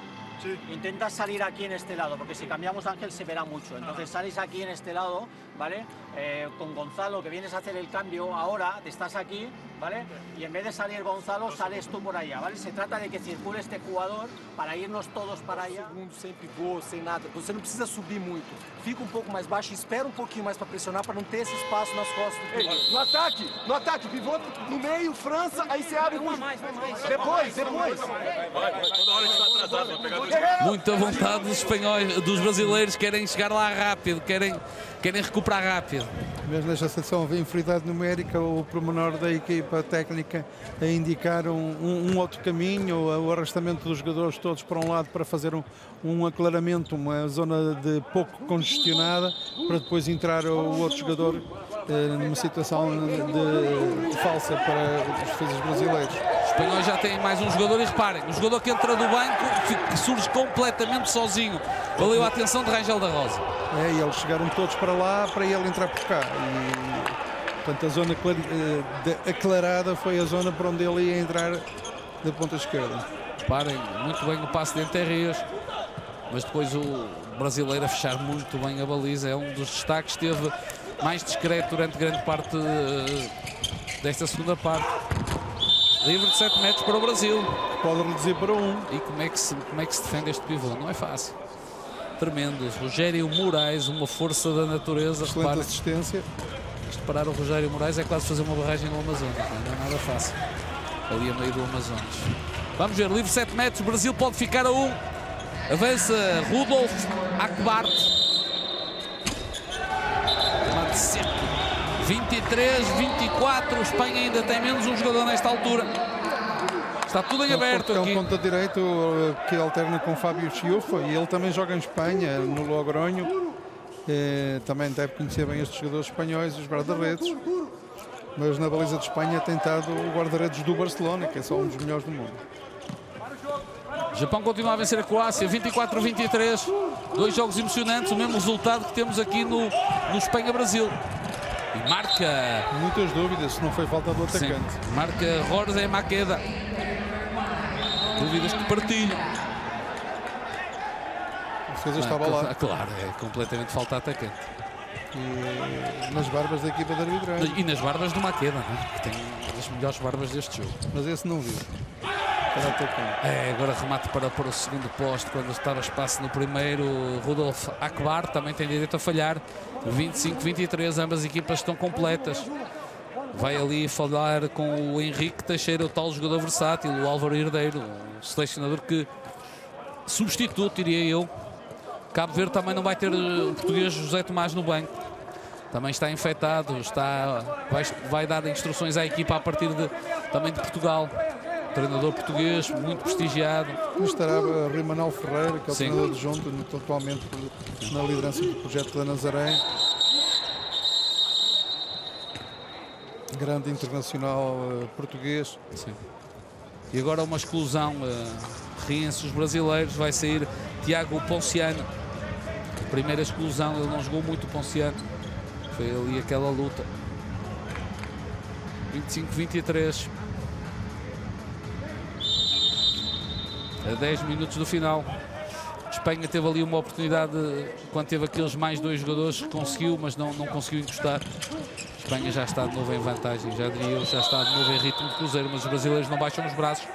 Intentas salir aquí en este lado, porque si cambiamos Ángel se verá mucho. Entonces sales aquí en este lado, ¿vale? Eh, con Gonzalo, que vienes a hacer el cambio ahora, te estás aquí, ¿vale? Y en vez de salir Gonzalo, sales tú por allá, ¿vale? Se trata de que circule este jugador para irnos todos para allá. Segundo sem pivô, sem nada. Você não precisa subir muito. Fica um pouco mais baixo, espera um pouquinho mais para pressionar para não ter esse espaço nas costas do. No ataque, no ataque, pivô no meio, França, aí você abre com... Depois, depois. Toda hora a gente tá atrasado pegar Muita vontade dos espanhóis, dos brasileiros, querem chegar lá rápido, querem, querem recuperar rápido. Mesmo nesta secção havia inferioridade numérica, o promenor da equipa técnica a indicar um, um- um outro caminho, o arrastamento dos jogadores todos para um lado para fazer um, um aclaramento, uma zona de pouco congestionada, para depois entrar o outro jogador numa situação de, de falsa para os defesas brasileiros. Os espanhóis já têm mais um jogador e reparem, o jogador que entra do banco que surge completamente sozinho. Valeu a atenção de Rangel da Rosa. É, e eles chegaram todos para lá para ele entrar por cá. E, portanto, a zona eh, aclarada foi a zona para onde ele ia entrar da ponta esquerda. Reparem, muito bem o passe de Enterrias, mas depois o brasileiro a fechar muito bem a baliza. É um dos destaques, esteve mais discreto durante grande parte eh, desta segunda parte. Livre de 7 metros para o Brasil. Pode reduzir para um. E como é que se, como é que se defende este pivô? Não é fácil. Tremendo. Rogério Moraes, uma força da natureza. Excelente Reparem, assistência. isto parar o Rogério Moraes é quase fazer uma barragem no Amazonas. Não é, é nada fácil. Ali a meio do Amazonas. Vamos ver, livre 7 metros. Brasil pode ficar a 1. Avança Rudolf Akbart. Seco. 23, 24. Espanha ainda tem menos um jogador nesta altura. Está tudo em aberto é um aqui. ponta direito eh, que alterna com Fábio Chiufa e ele também joga em Espanha, no Logronho. Eh, também deve conhecer bem estes jogadores espanhóis, os guarda-redes. Mas na baliza de Espanha tem estado o guarda-redes do Barcelona, que é só um dos melhores do mundo. Japão continua a vencer a Croácia 24-23. Dois jogos emocionantes, o mesmo resultado que temos aqui no, no Espanha-Brasil. E marca, Muitas dúvidas se não foi falta do sim, atacante. marca Jorge Maqueda. Dúvidas que partilham. A defesa estava lá Claro, é completamente falta atacante. e, nas barbas da equipa de arbitragem. E nas barbas do Maqueda, não é? que tem as melhores barbas deste jogo. Mas esse não viu. Para atacante. É, agora remate para, para o segundo posto quando estava espaço no primeiro. Rudolf Akbar também tem direito a falhar. 25-23, ambas as equipas estão completas. Vai ali falar com o Henrique Teixeira, o tal jogador versátil, o Álvaro Herdeiro, um selecionador que substituto, diria eu. Cabo Verde também não vai ter eh, o português José Tomás no banco. Também está infectado, está, vai, vai dar instruções à equipa a partir de, também de Portugal. Treinador português, muito prestigiado. Mas estará Rui Manuel Ferreira, que é o Sim. treinador de junto, atualmente na liderança do projeto da Nazaré. Grande internacional uh, português. Sim. E agora uma exclusão. Uh, Riem-se os brasileiros. Vai sair Tiago Ponciano. Primeira exclusão. Ele não jogou muito o Ponciano. Foi ali aquela luta. 25-23. a 10 minutos do final. Espanha teve ali uma oportunidade quando teve aqueles mais dois jogadores, conseguiu, mas não, não conseguiu encostar. Espanha já está de novo em vantagem, já diria eu, já está de novo em ritmo de cruzeiro, mas os brasileiros não baixam os braços.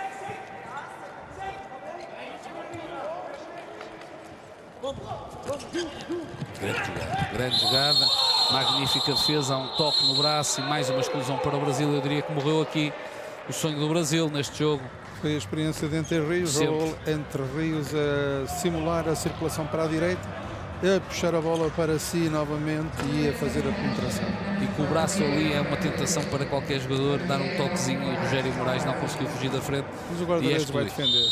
Grande jogada, grande jogada, magnífica defesa, um toque no braço e mais uma exclusão para o Brasil. Eu diria que morreu aqui o sonho do Brasil neste jogo. Foi a experiência de Entre Rios, Sempre. Raul Entre Rios a simular a circulação para a direita, a puxar a bola para si novamente e a fazer a penetração. E com o braço ali é uma tentação para qualquer jogador dar um toquezinho e o Rogério Moraes não conseguiu fugir da frente. Mas o guarda-redes este vai defender.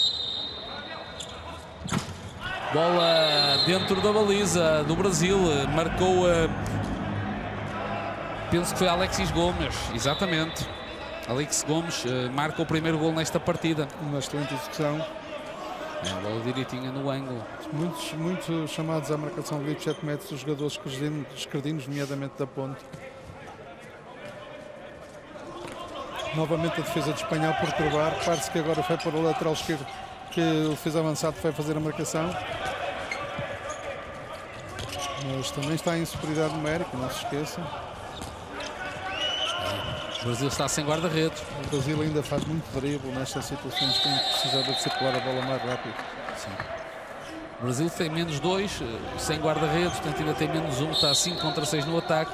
Bola dentro da baliza do Brasil, marcou, eh, penso que foi Alexis Gomes, exatamente. Alex Gomes eh, marca o primeiro gol nesta partida. Uma excelente execução. É, a bola direitinha no ângulo. Muitos, muitos chamados à marcação de livre de 7 metros, os jogadores esquerdinos, esquerdinos, nomeadamente da ponte. Novamente a defesa de Espanha a perturbar. Repare-se que agora foi para o lateral esquerdo que o defesa avançado foi fazer a marcação. Mas também está em superioridade numérica, não se esqueçam. O Brasil está sem guarda-redes. O Brasil ainda faz muito drible nestas situações que precisava de circular a bola mais rápido. O Brasil tem menos dois, eh, sem guarda-redes, portanto ainda tem menos um, está 5 contra 6 no ataque.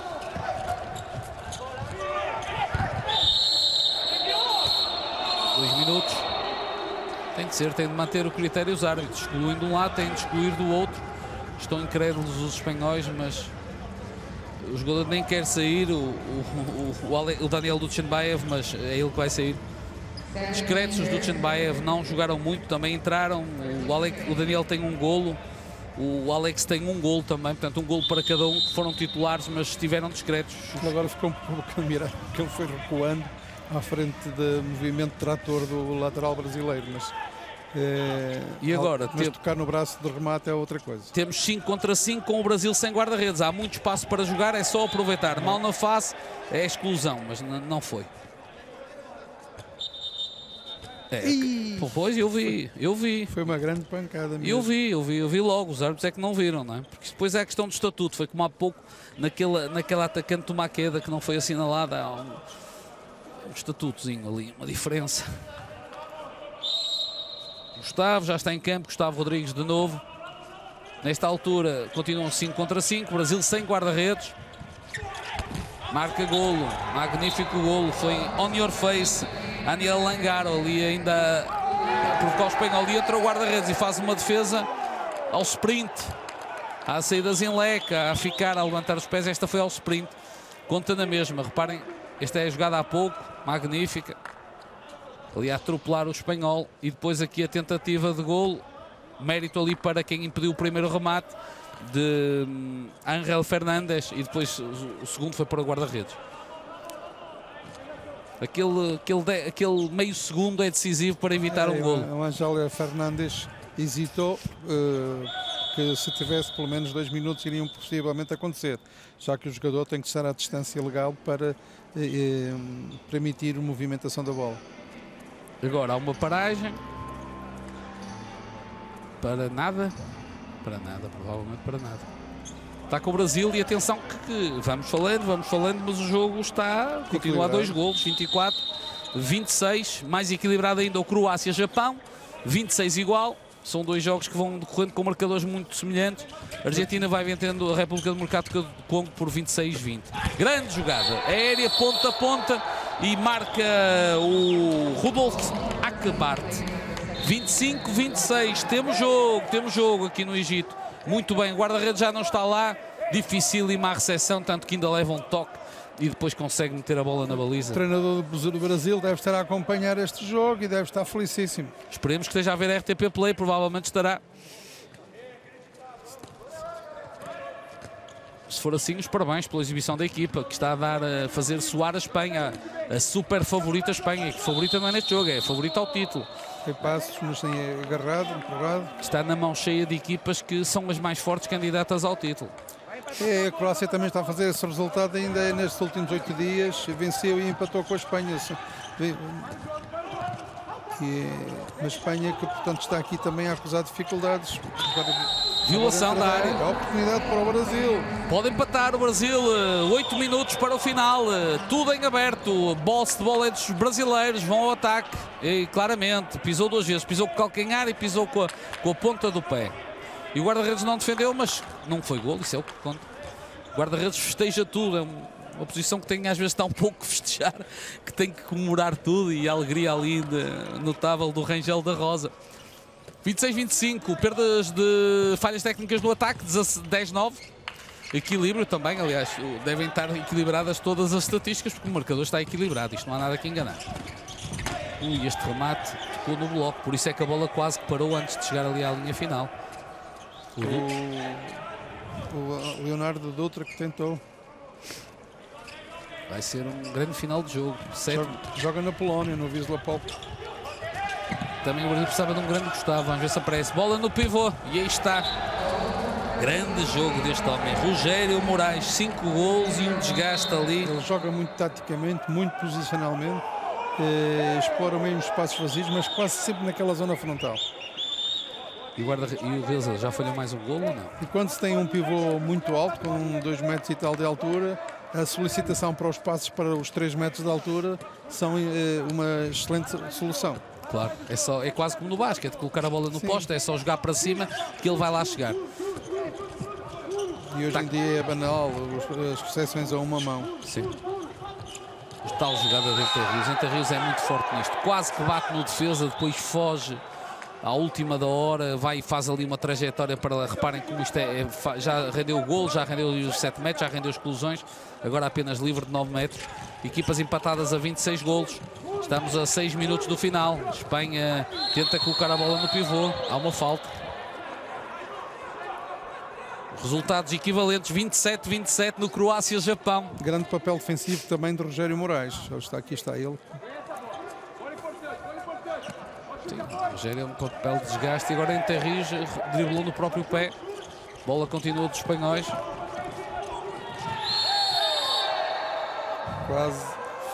Dois minutos. Tem de ser, tem de manter o critério os árbitros. Excluindo um lado, tem de excluir do outro. Estão incrédulos os espanhóis, mas o jogador nem quer sair, o, o, o, o Daniel Dutchenbaev, mas é ele que vai sair. Discretos, os Dutchenbaev não jogaram muito, também entraram. O, Alex, o Daniel tem um golo, o Alex tem um golo também, portanto, um golo para cada um que foram titulares, mas estiveram discretos. Agora ficou um pouco admirado porque ele foi recuando à frente do movimento trator do lateral brasileiro. Mas, eh, E agora, mas tem- tocar no braço de remate é outra coisa. Temos 5 contra 5 com o Brasil sem guarda-redes. Há muito espaço para jogar, é só aproveitar. Mal na face é exclusão, mas não foi. É, pô, pois eu vi, eu vi. Foi uma grande pancada mesmo. Eu vi, eu vi, eu vi logo, os árbitros é que não viram, não é? Porque depois é a questão do estatuto, foi como há pouco naquela, naquela atacante do Maqueda que não foi assinalada, há um, um estatutozinho ali, uma diferença. Gustavo já está em campo, Gustavo Rodrigues de novo. Nesta altura continuam 5 contra 5, Brasil sem guarda-redes. Marca golo, magnífico golo, foi on your face. Aniel Langaro ali ainda a provocar o espanhol e entra o guarda-redes e faz uma defesa ao sprint. Há saídas em leca, a ficar, a levantar os pés. Esta foi ao sprint, conta na mesma. Reparem, esta é a jogada há pouco, magnífica. Ali a atropelar o espanhol e depois aqui a tentativa de golo. Mérito ali para quem impediu o primeiro remate de hum, Ángel Fernandes e depois o, segundo foi para o guarda-redes. Aquele, aquele, de- aquele meio segundo é decisivo para evitar um É, golo. O Angel Fernandes hesitou eh, que se tivesse pelo menos dois minutos iriam possivelmente acontecer, já que o jogador tem que estar à distância legal para eh, eh, permitir a movimentação da bola. Agora há uma paragem. Para nada. Para nada, provavelmente para nada. Está com o Brasil e atenção que, que vamos falando, vamos falando, mas o jogo está. Continua a dois golos, 24, 26, mais equilibrado ainda o Croácia-Japão, 26 igual. São dois jogos que vão decorrendo com marcadores muito semelhantes. A Argentina vai vencendo a República Democrática do Congo por 26-20. Grande jogada, aérea, ponta a ponta e marca o Rudolf Akbart. 25-26, temos jogo, temos jogo aqui no Egito. Muito bem, o guarda-redes já não está lá. Dificílima a recepção, tanto que ainda leva um toque e depois consegue meter a bola na O baliza. treinador do Brasil deve estar a acompanhar este jogo e deve estar felicíssimo. Esperemos que esteja a ver RTP Play, provavelmente estará. Se for assim, os parabéns pela exibição da equipa, que está a dar a fazer soar a Espanha, a super favorita Espanha, que favorita não é neste jogo, é favorita ao título. Tem passos, mas tem agarrado, empurrado. Está na mão cheia de equipas que são as mais fortes candidatas ao título. É, a Croácia também está a fazer esse resultado ainda nestes últimos oito dias. Venceu e empatou com a Espanha. E, uma Espanha que, portanto, está aqui também a acusar dificuldades. Violação da área. A oportunidade para o Brasil. Pode empatar o Brasil, 8 minutos para o final, eh, tudo em aberto. Bosse de bola entre os brasileiros, vão ao ataque. E claramente, pisou duas vezes, pisou com o calcanhar e pisou com a, com a ponta do pé. E o guarda-redes não defendeu, mas não foi gol, isso é o que conta. O guarda-redes festeja tudo, é um- uma posição que tem às vezes está um pouco que festejar, que tem que comemorar tudo e a alegria ali de- notável do Rangel da Rosa. 26-25, perdas de falhas técnicas no ataque, 10-9. Equilíbrio também, aliás, devem estar equilibradas todas as estatísticas, porque o marcador está equilibrado, isto não há nada que enganar. Ui, este remate tocou no bloco, por isso é que a bola quase que parou antes de chegar ali à linha final. O Du- O Leonardo Dutra que tentou. Vai ser um grande final de jogo. Sete- Joga, joga na Polónia, no Wisla Pop. Também o Brasil precisava de um grande Gustavo. Vamos ver se aparece. Bola no pivô. E aí está. Grande jogo deste homem. Rogério Moraes, 5 gols e um desgaste ali. Ele joga muito taticamente, muito posicionalmente, eh, explora meio os espaços vazios, mas quase sempre naquela zona frontal. E o, guarda, e o Reza já falhou mais um gol ou não? E quando se tem um pivô muito alto, com 2 metros e tal de altura, a solicitação para os passos para os 3 metros de altura são eh, uma excelente solução. Claro, é, só, é quase como no basquete, colocar a bola no Sim. poste, é só jogar para cima que ele vai lá chegar. E hoje Tá. em dia é banal os- as recepções a uma mão. Sim. Tal jogada de Enterrios. Enterrios é muito forte nisto. Quase que bate no defesa, depois foge à última da hora, vai e faz ali uma trajetória para. Reparem como isto é. é já rendeu o gol, já rendeu os 7 metros, já rendeu exclusões. Agora apenas livre de 9 metros. Equipas empatadas a 26 golos. Estamos a 6 minutos do final. Espanha tenta colocar a bola no pivô. Há uma falta. Resultados equivalentes 27-27 no Croácia-Japão. Grande papel defensivo também de Rogério Moraes. Está, aqui está ele. Sim, Rogério é um papel de desgaste e agora em Terriz driblou no próprio pé. Bola continua dos espanhóis. Quase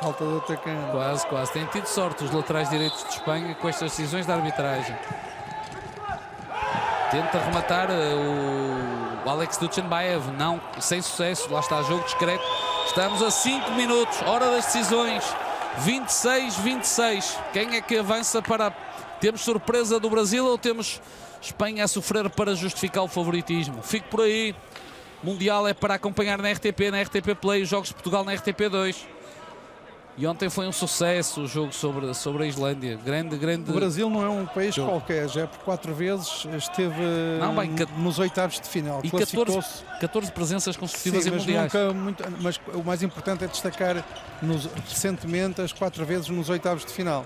falta de atacante. Quase, quase. Tem tido sorte os laterais direitos de Espanha com estas decisões de arbitragem. Tenta rematar uh, o Alex Duchenbaev. Não, sem sucesso. Lá está, jogo discreto. Estamos a 5 minutos, hora das decisões. 26-26. Quem é que avança para. Temos surpresa do Brasil ou temos Espanha a sofrer para justificar o favoritismo? Fico por aí. Mundial é para acompanhar na RTP, na RTP Play, os Jogos de Portugal na RTP 2. E ontem foi um sucesso o jogo sobre, sobre a Islândia. Grande, grande. O Brasil não é um país Jogo. qualquer, já por quatro vezes esteve Não, bem, nos oitavos de final. E 14, Classificou-se 14 presenças consecutivas Sim, em mas, mundiais. nunca muito- mas o mais importante é destacar nos- recentemente as quatro vezes nos oitavos de final.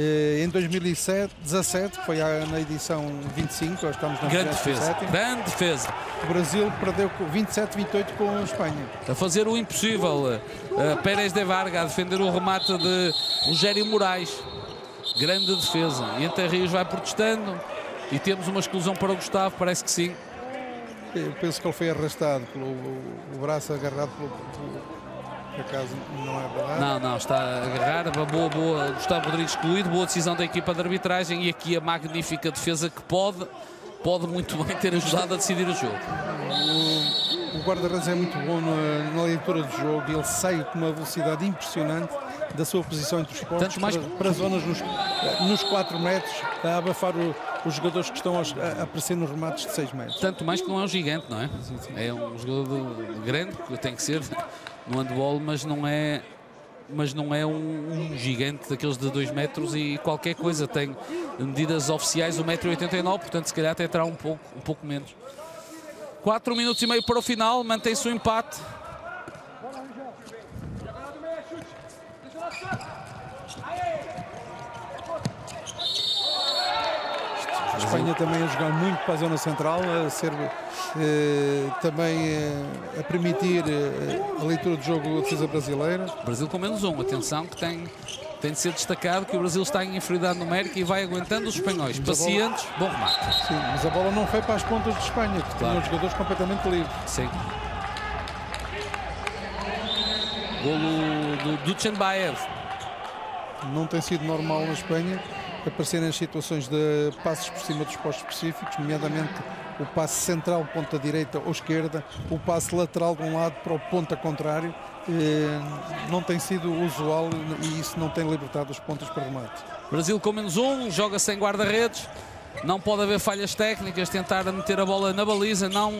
Eh, em 2017, que foi a- na edição 25, nós estamos na Grande defesa. 27ª, Grande defesa. o Brasil perdeu com 27-28 com a Espanha. A fazer o impossível. Uh, Pérez de Varga a defender o remate de Rogério Moraes. Grande defesa. E entre Rios vai protestando. E temos uma exclusão para o Gustavo, parece que sim. Eu penso que ele foi arrastado pelo o braço agarrado pelo, pelo- por acaso não é verdade. Não, não, está a agarrar. Boa, boa. Gustavo Rodrigues excluído. Boa decisão da equipa de arbitragem. E aqui a magnífica defesa que pode, pode muito bem ter ajudado a decidir o jogo. O, o guarda-redes é muito bom na, na leitura do jogo, ele sai com uma velocidade impressionante da sua posição entre os Tanto mais para, para zonas nos, nos 4 metros, a abafar o- os jogadores que estão a, a aparecer nos remates de 6 metros. Tanto mais que não é um gigante, não é? É um jogador de- grande, que tem que ser no handball, mas não é, mas não é um, um gigante daqueles de 2 metros e qualquer coisa. Tem medidas oficiais 1,89m, portanto se calhar até terá um pouco, um pouco menos. 4 minutos e meio para o final, mantém-se o empate. A Espanha também a jogar muito para a zona central, a ser também eh, a permitir eh, a leitura do jogo da defesa brasileira. Brasil com menos um, atenção que tem, tem de ser destacado que o Brasil está em inferioridade numérica e vai aguentando os espanhóis. Mas a bola- Pacientes, bom remate. Sim, mas a bola não foi para as pontas de Espanha, que Claro. tinham jogadores completamente livres. Sim. Golo do Duchenbaev. não tem sido normal na Espanha aparecerem as situações de passos por cima dos postos específicos, nomeadamente o passe central ponta direita ou esquerda, o passe lateral de um lado para o ponta contrário. Eh, Não tem sido usual e isso não tem libertado os pontos para remate. Brasil com menos um, joga sem guarda-redes. Não pode haver falhas técnicas, tentar meter a bola na baliza, não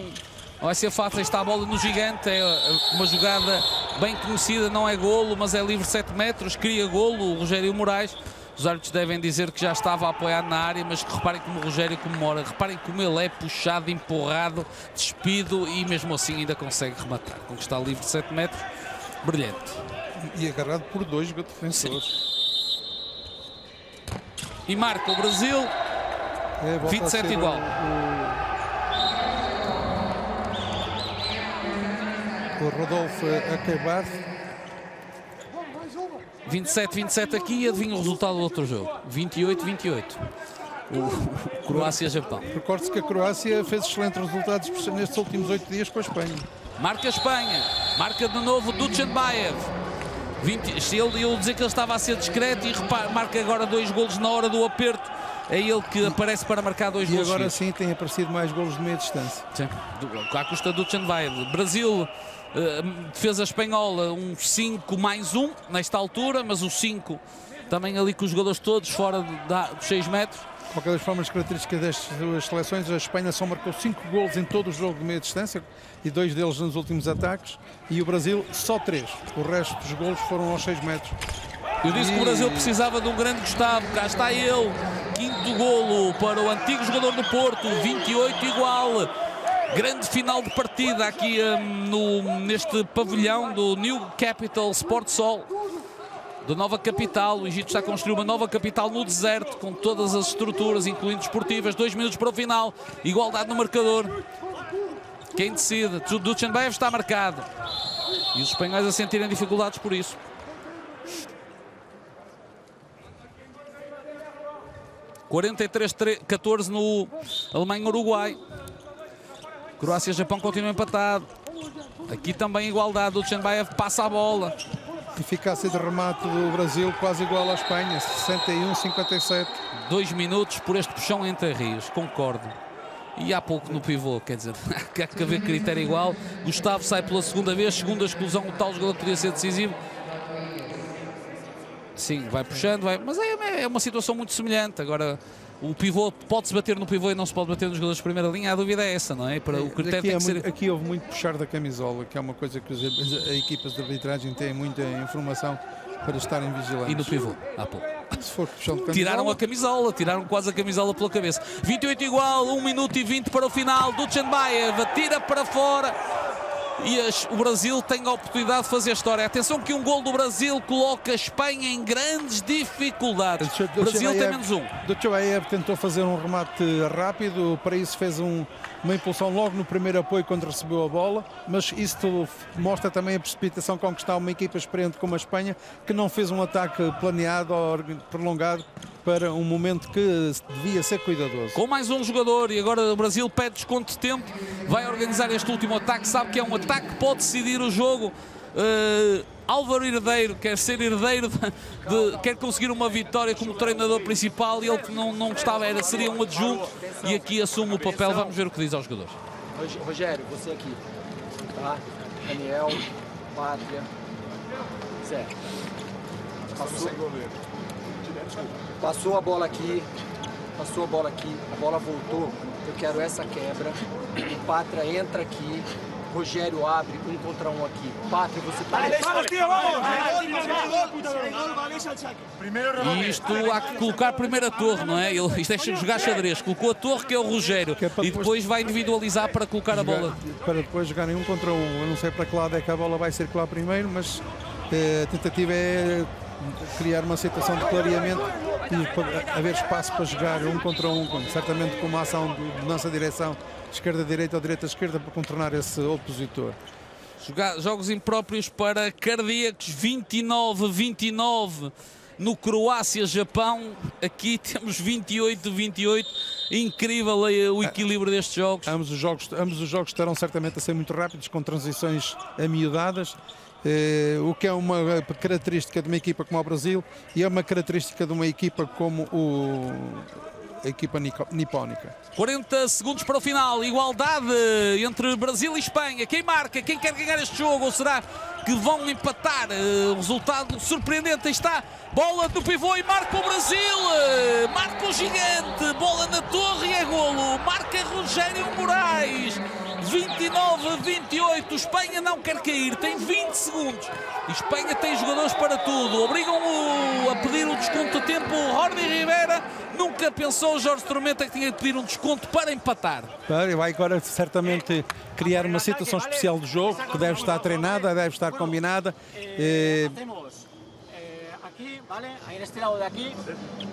vai ser fácil. Está a bola no gigante, é uma jogada bem conhecida, não é golo, mas é livre 7 metros, cria golo, o Rogério Moraes. Os árbitros devem dizer que já estava apoiado na área, mas que reparem como o Rogério comemora, reparem como ele é puxado, empurrado, despido e mesmo assim ainda consegue rematar. Conquistar livre 7 metros, brilhante. E agarrado por dois defensores. E marca o Brasil, É, volta a 27 ser igual. O, o, o Rodolfo a acabar. 27-27 aqui e adivinha o resultado do outro jogo. 28-28. O, Croácia-Japão. Recorde-se que a Croácia fez excelentes resultados nestes últimos oito dias com a Espanha. Marca a Espanha. Marca de novo Duchenbaev. 20, se ele, eu dizer que ele estava a ser discreto e repara, marca agora dois golos na hora do aperto. É ele que aparece para marcar dois E golos. agora seguidos. sim tem aparecido mais golos de meia distância. Sim, à custa do Duchenbaev. Brasil, defesa espanhola, um 5 mais 1 nesta altura, mas o 5 também ali com os jogadores todos fora da- dos 6 metros. De qualquer das formas, características destas duas seleções, a Espanha só marcou 5 golos em todo o jogo de meia distância e dois deles nos últimos ataques e o Brasil só 3. O resto dos golos foram aos 6 metros. Eu disse que o Brasil precisava de um grande Gustavo, cá está ele, quinto golo para o antigo jogador do Porto, 28 igual. Grande final de partida aqui hum, no, neste pavilhão do New Capital Sport Sol, da nova capital. O Egito está a construir uma nova capital no deserto, com todas as estruturas, incluindo esportivas. Dois minutos para o final, igualdade no marcador. Quem decide? Duchenbaev está marcado. E os espanhóis a sentirem dificuldades por isso. (43-14) no Alemanha-Uruguai. Croácia-Japão continua empatado. Aqui também igualdade. O Duchenbaev passa a bola. Eficácia de remate do Brasil quase igual à Espanha, 61-57. Dois minutos por este puxão entre rios, concordo. E há pouco no pivô, quer dizer, há que haver critério igual. Gustavo sai pela segunda vez, segunda exclusão, o tal jogador podia ser decisivo. Sim, vai puxando, vai, mas é, é uma situação muito semelhante. Agora, o pivô pode-se bater no pivô e não se pode bater nos jogadores de primeira linha, a dúvida é essa, não é? Para o critério Aqui, é ser. muito- aqui houve muito puxar da camisola, que é uma coisa que as, as- as equipas de arbitragem têm muita informação para estarem vigilantes. E no pivô, há pouco. Se for puxão de camisola, Tiraram a camisola, tiraram quase a camisola pela cabeça. 28 igual, 1 minuto e 20 para o final. Duchenbaev atira para fora. E as- o Brasil tem a oportunidade de fazer história. Atenção que um gol do Brasil coloca a Espanha em grandes dificuldades. O Brasil tem menos um. Duchabaev tentou fazer um remate rápido, para isso fez um- uma impulsão logo no primeiro apoio quando recebeu a bola, mas isto mostra também a precipitação com que está uma equipa experiente como a Espanha, que não fez um ataque planeado ou prolongado para um momento que devia ser cuidadoso. Com mais um jogador e agora o Brasil pede desconto de tempo. Vai organizar este último ataque. Sabe que é um ataque que pode decidir o jogo. Uh, Álvaro Herdeiro quer ser herdeiro, de, de- quer conseguir uma vitória como treinador principal e ele que não, não gostava, era, seria um adjunto e aqui assume o papel. Vamos ver o que diz aos jogadores. Rog- Rogério, você aqui. Tá? Daniel, Pátria. Zé. Passou, passou a bola aqui. Passou a bola aqui. A bola voltou. Eu quero essa quebra. O Pátria entra aqui. Rogério abre um contra um aqui. Pátria, você tá. E isto há que colocar primeiro a torre, não é? Ele, isto é jogar xadrez. Colocou a torre, que é o Rogério, é e depois- vai individualizar para colocar a bola. Para depois jogarem um contra um. Eu não sei para que lado é que a bola vai circular primeiro, mas eh, a tentativa é criar uma situação de clareamento e haver espaço para jogar um contra um, certamente com uma ação de de direção esquerda-direita ou direita-esquerda para contornar esse opositor. Jogos impróprios para cardíacos 29-29 no Croácia-Japão. Aqui temos 28-28. Incrível o equilíbrio destes jogos. Ambos os jogos, ambos os jogos estarão certamente a ser muito rápidos, com transições amiudadas, eh, o que é uma característica de uma equipa como o Brasil e é uma característica de uma equipa como o, a equipa nipónica. 40 segundos para o final, igualdade entre Brasil e Espanha. Quem marca, quem quer ganhar este jogo ou será que vão empatar? Eh, resultado surpreendente, Aí está bola do pivô e marca o Brasil, eh, marca o gigante, bola na torre e é golo, marca Rogério Moraes. Espanha não quer cair, tem 20 segundos. E Espanha tem jogadores para tudo. Obrigam-o a pedir um desconto de tempo. Jordi Rivera nunca pensou, Jorge Tormenta, que tinha de pedir um desconto para empatar. Vai agora certamente criar uma situação especial do jogo que deve estar treinada, deve estar combinada. Eh, En este lado de aquí,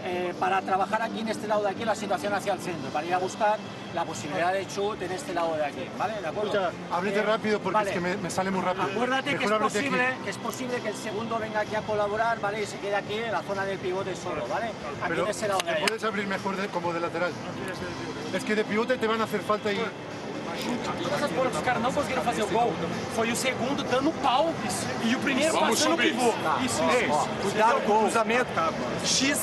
eh, para trabajar aquí en este lado de aquí la situación hacia el centro, para ir a buscar la posibilidad de chut en este lado de aquí, ¿vale? ¿De acuerdo? Escucha, Eh, rápido porque vale. es que me, me sale muy rápido. Acuérdate que es, posible, que es posible que el segundo venga aquí a colaborar, ¿vale? Y se quede aquí en la zona del pivote solo, ¿vale? Aquí Pero en ese lado de ¿te ahí. puedes abrir mejor de- como de lateral. Es que de pivote te van a hacer falta y Todas essas bolas que os caras não conseguiram fazer o gol foi o segundo dando pau e o primeiro Vamos passando o pivô. Isso, isso, isso. cuidado com o cruzamento. X,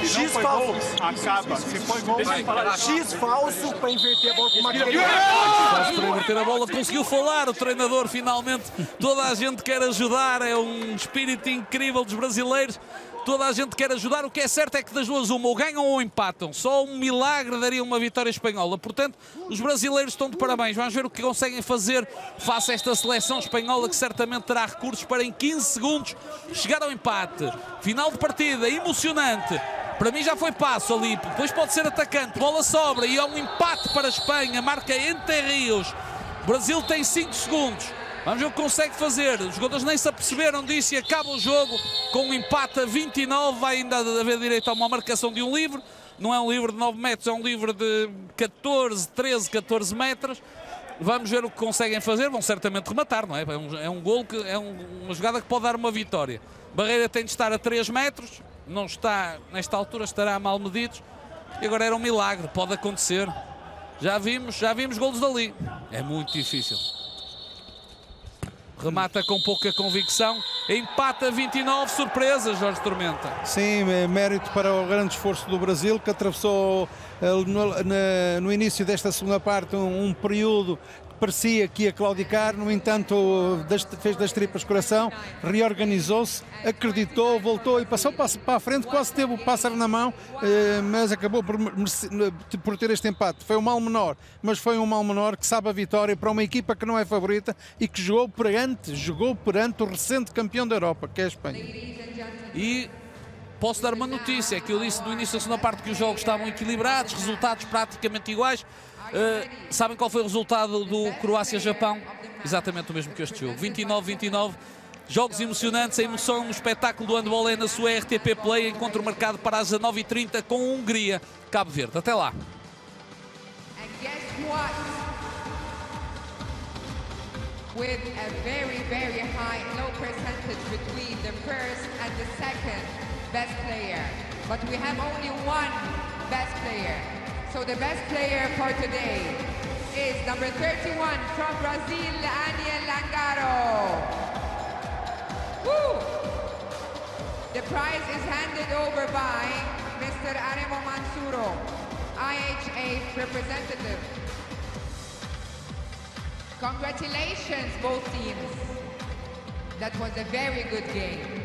Se não X foi falso. gol, acaba. Se foi gol, Deixa eu falar. X falso para inverter a bola com uma Quase para inverter a bola, conseguiu falar o treinador finalmente. Toda a gente quer ajudar, é um espírito incrível dos brasileiros. Toda a gente quer ajudar. O que é certo é que das duas, uma, ou ganham ou empatam. Só um milagre daria uma vitória espanhola. Portanto, os brasileiros estão de parabéns. Vamos ver o que conseguem fazer face a esta seleção espanhola que certamente terá recursos para em 15 segundos chegar ao empate. Final de partida, emocionante. Para mim já foi passo ali, depois pode ser atacante, bola sobra e há um empate para a Espanha, marca entre Rios. O Brasil tem 5 segundos. Vamos ver o que consegue fazer. Os jogadores nem se aperceberam disso e acaba o jogo com um empate a 29. Vai ainda haver direito a uma marcação de um livre. Não é um livre de 9 metros, é um livre de 14, 13, 14 metros. Vamos ver o que conseguem fazer. Vão certamente rematar, não é? É um, é um gol que é um- uma jogada que pode dar uma vitória. Barreira tem de estar a 3 metros. Não está, nesta altura, estará mal medidos. E agora era um milagre, pode acontecer. Já vimos, já vimos golos dali. É muito difícil. Remata com pouca convicção. Empata 29, surpresa, Jorge Tormenta. Sim, é mérito para o grande esforço do Brasil, que atravessou eh, no, no início desta segunda parte um, um período parecia que ia claudicar, no entanto fez das tripas coração, reorganizou-se, acreditou, voltou e passou para, a frente, quase teve o pássaro na mão, eh, mas acabou por, merece- por ter este empate. Foi um mal menor, mas foi um mal menor que sabe a vitória para uma equipa que não é favorita e que jogou perante, jogou perante o recente campeão da Europa, que é a Espanha. E posso dar uma notícia, é que eu disse no início da segunda parte que os jogos estavam equilibrados, resultados praticamente iguais. Uh, sabem qual foi o resultado do Croácia-Japão? Exatamente o mesmo que este jogo, 29-29. Jogos emocionantes, a emoção no espetáculo do handball é na sua RTP Play, encontro marcado para as 19h30 com a Hungria, Cabo Verde. Até lá. With a very, very high, low percentage between the first and the second best player. But we have only one best player. So the best player for today is number 31 from Brazil, Aniel Langaro. Woo! The prize is handed over by Mr. Aremo Mansuro, IHA representative. Congratulations, both teams. That was a very good game.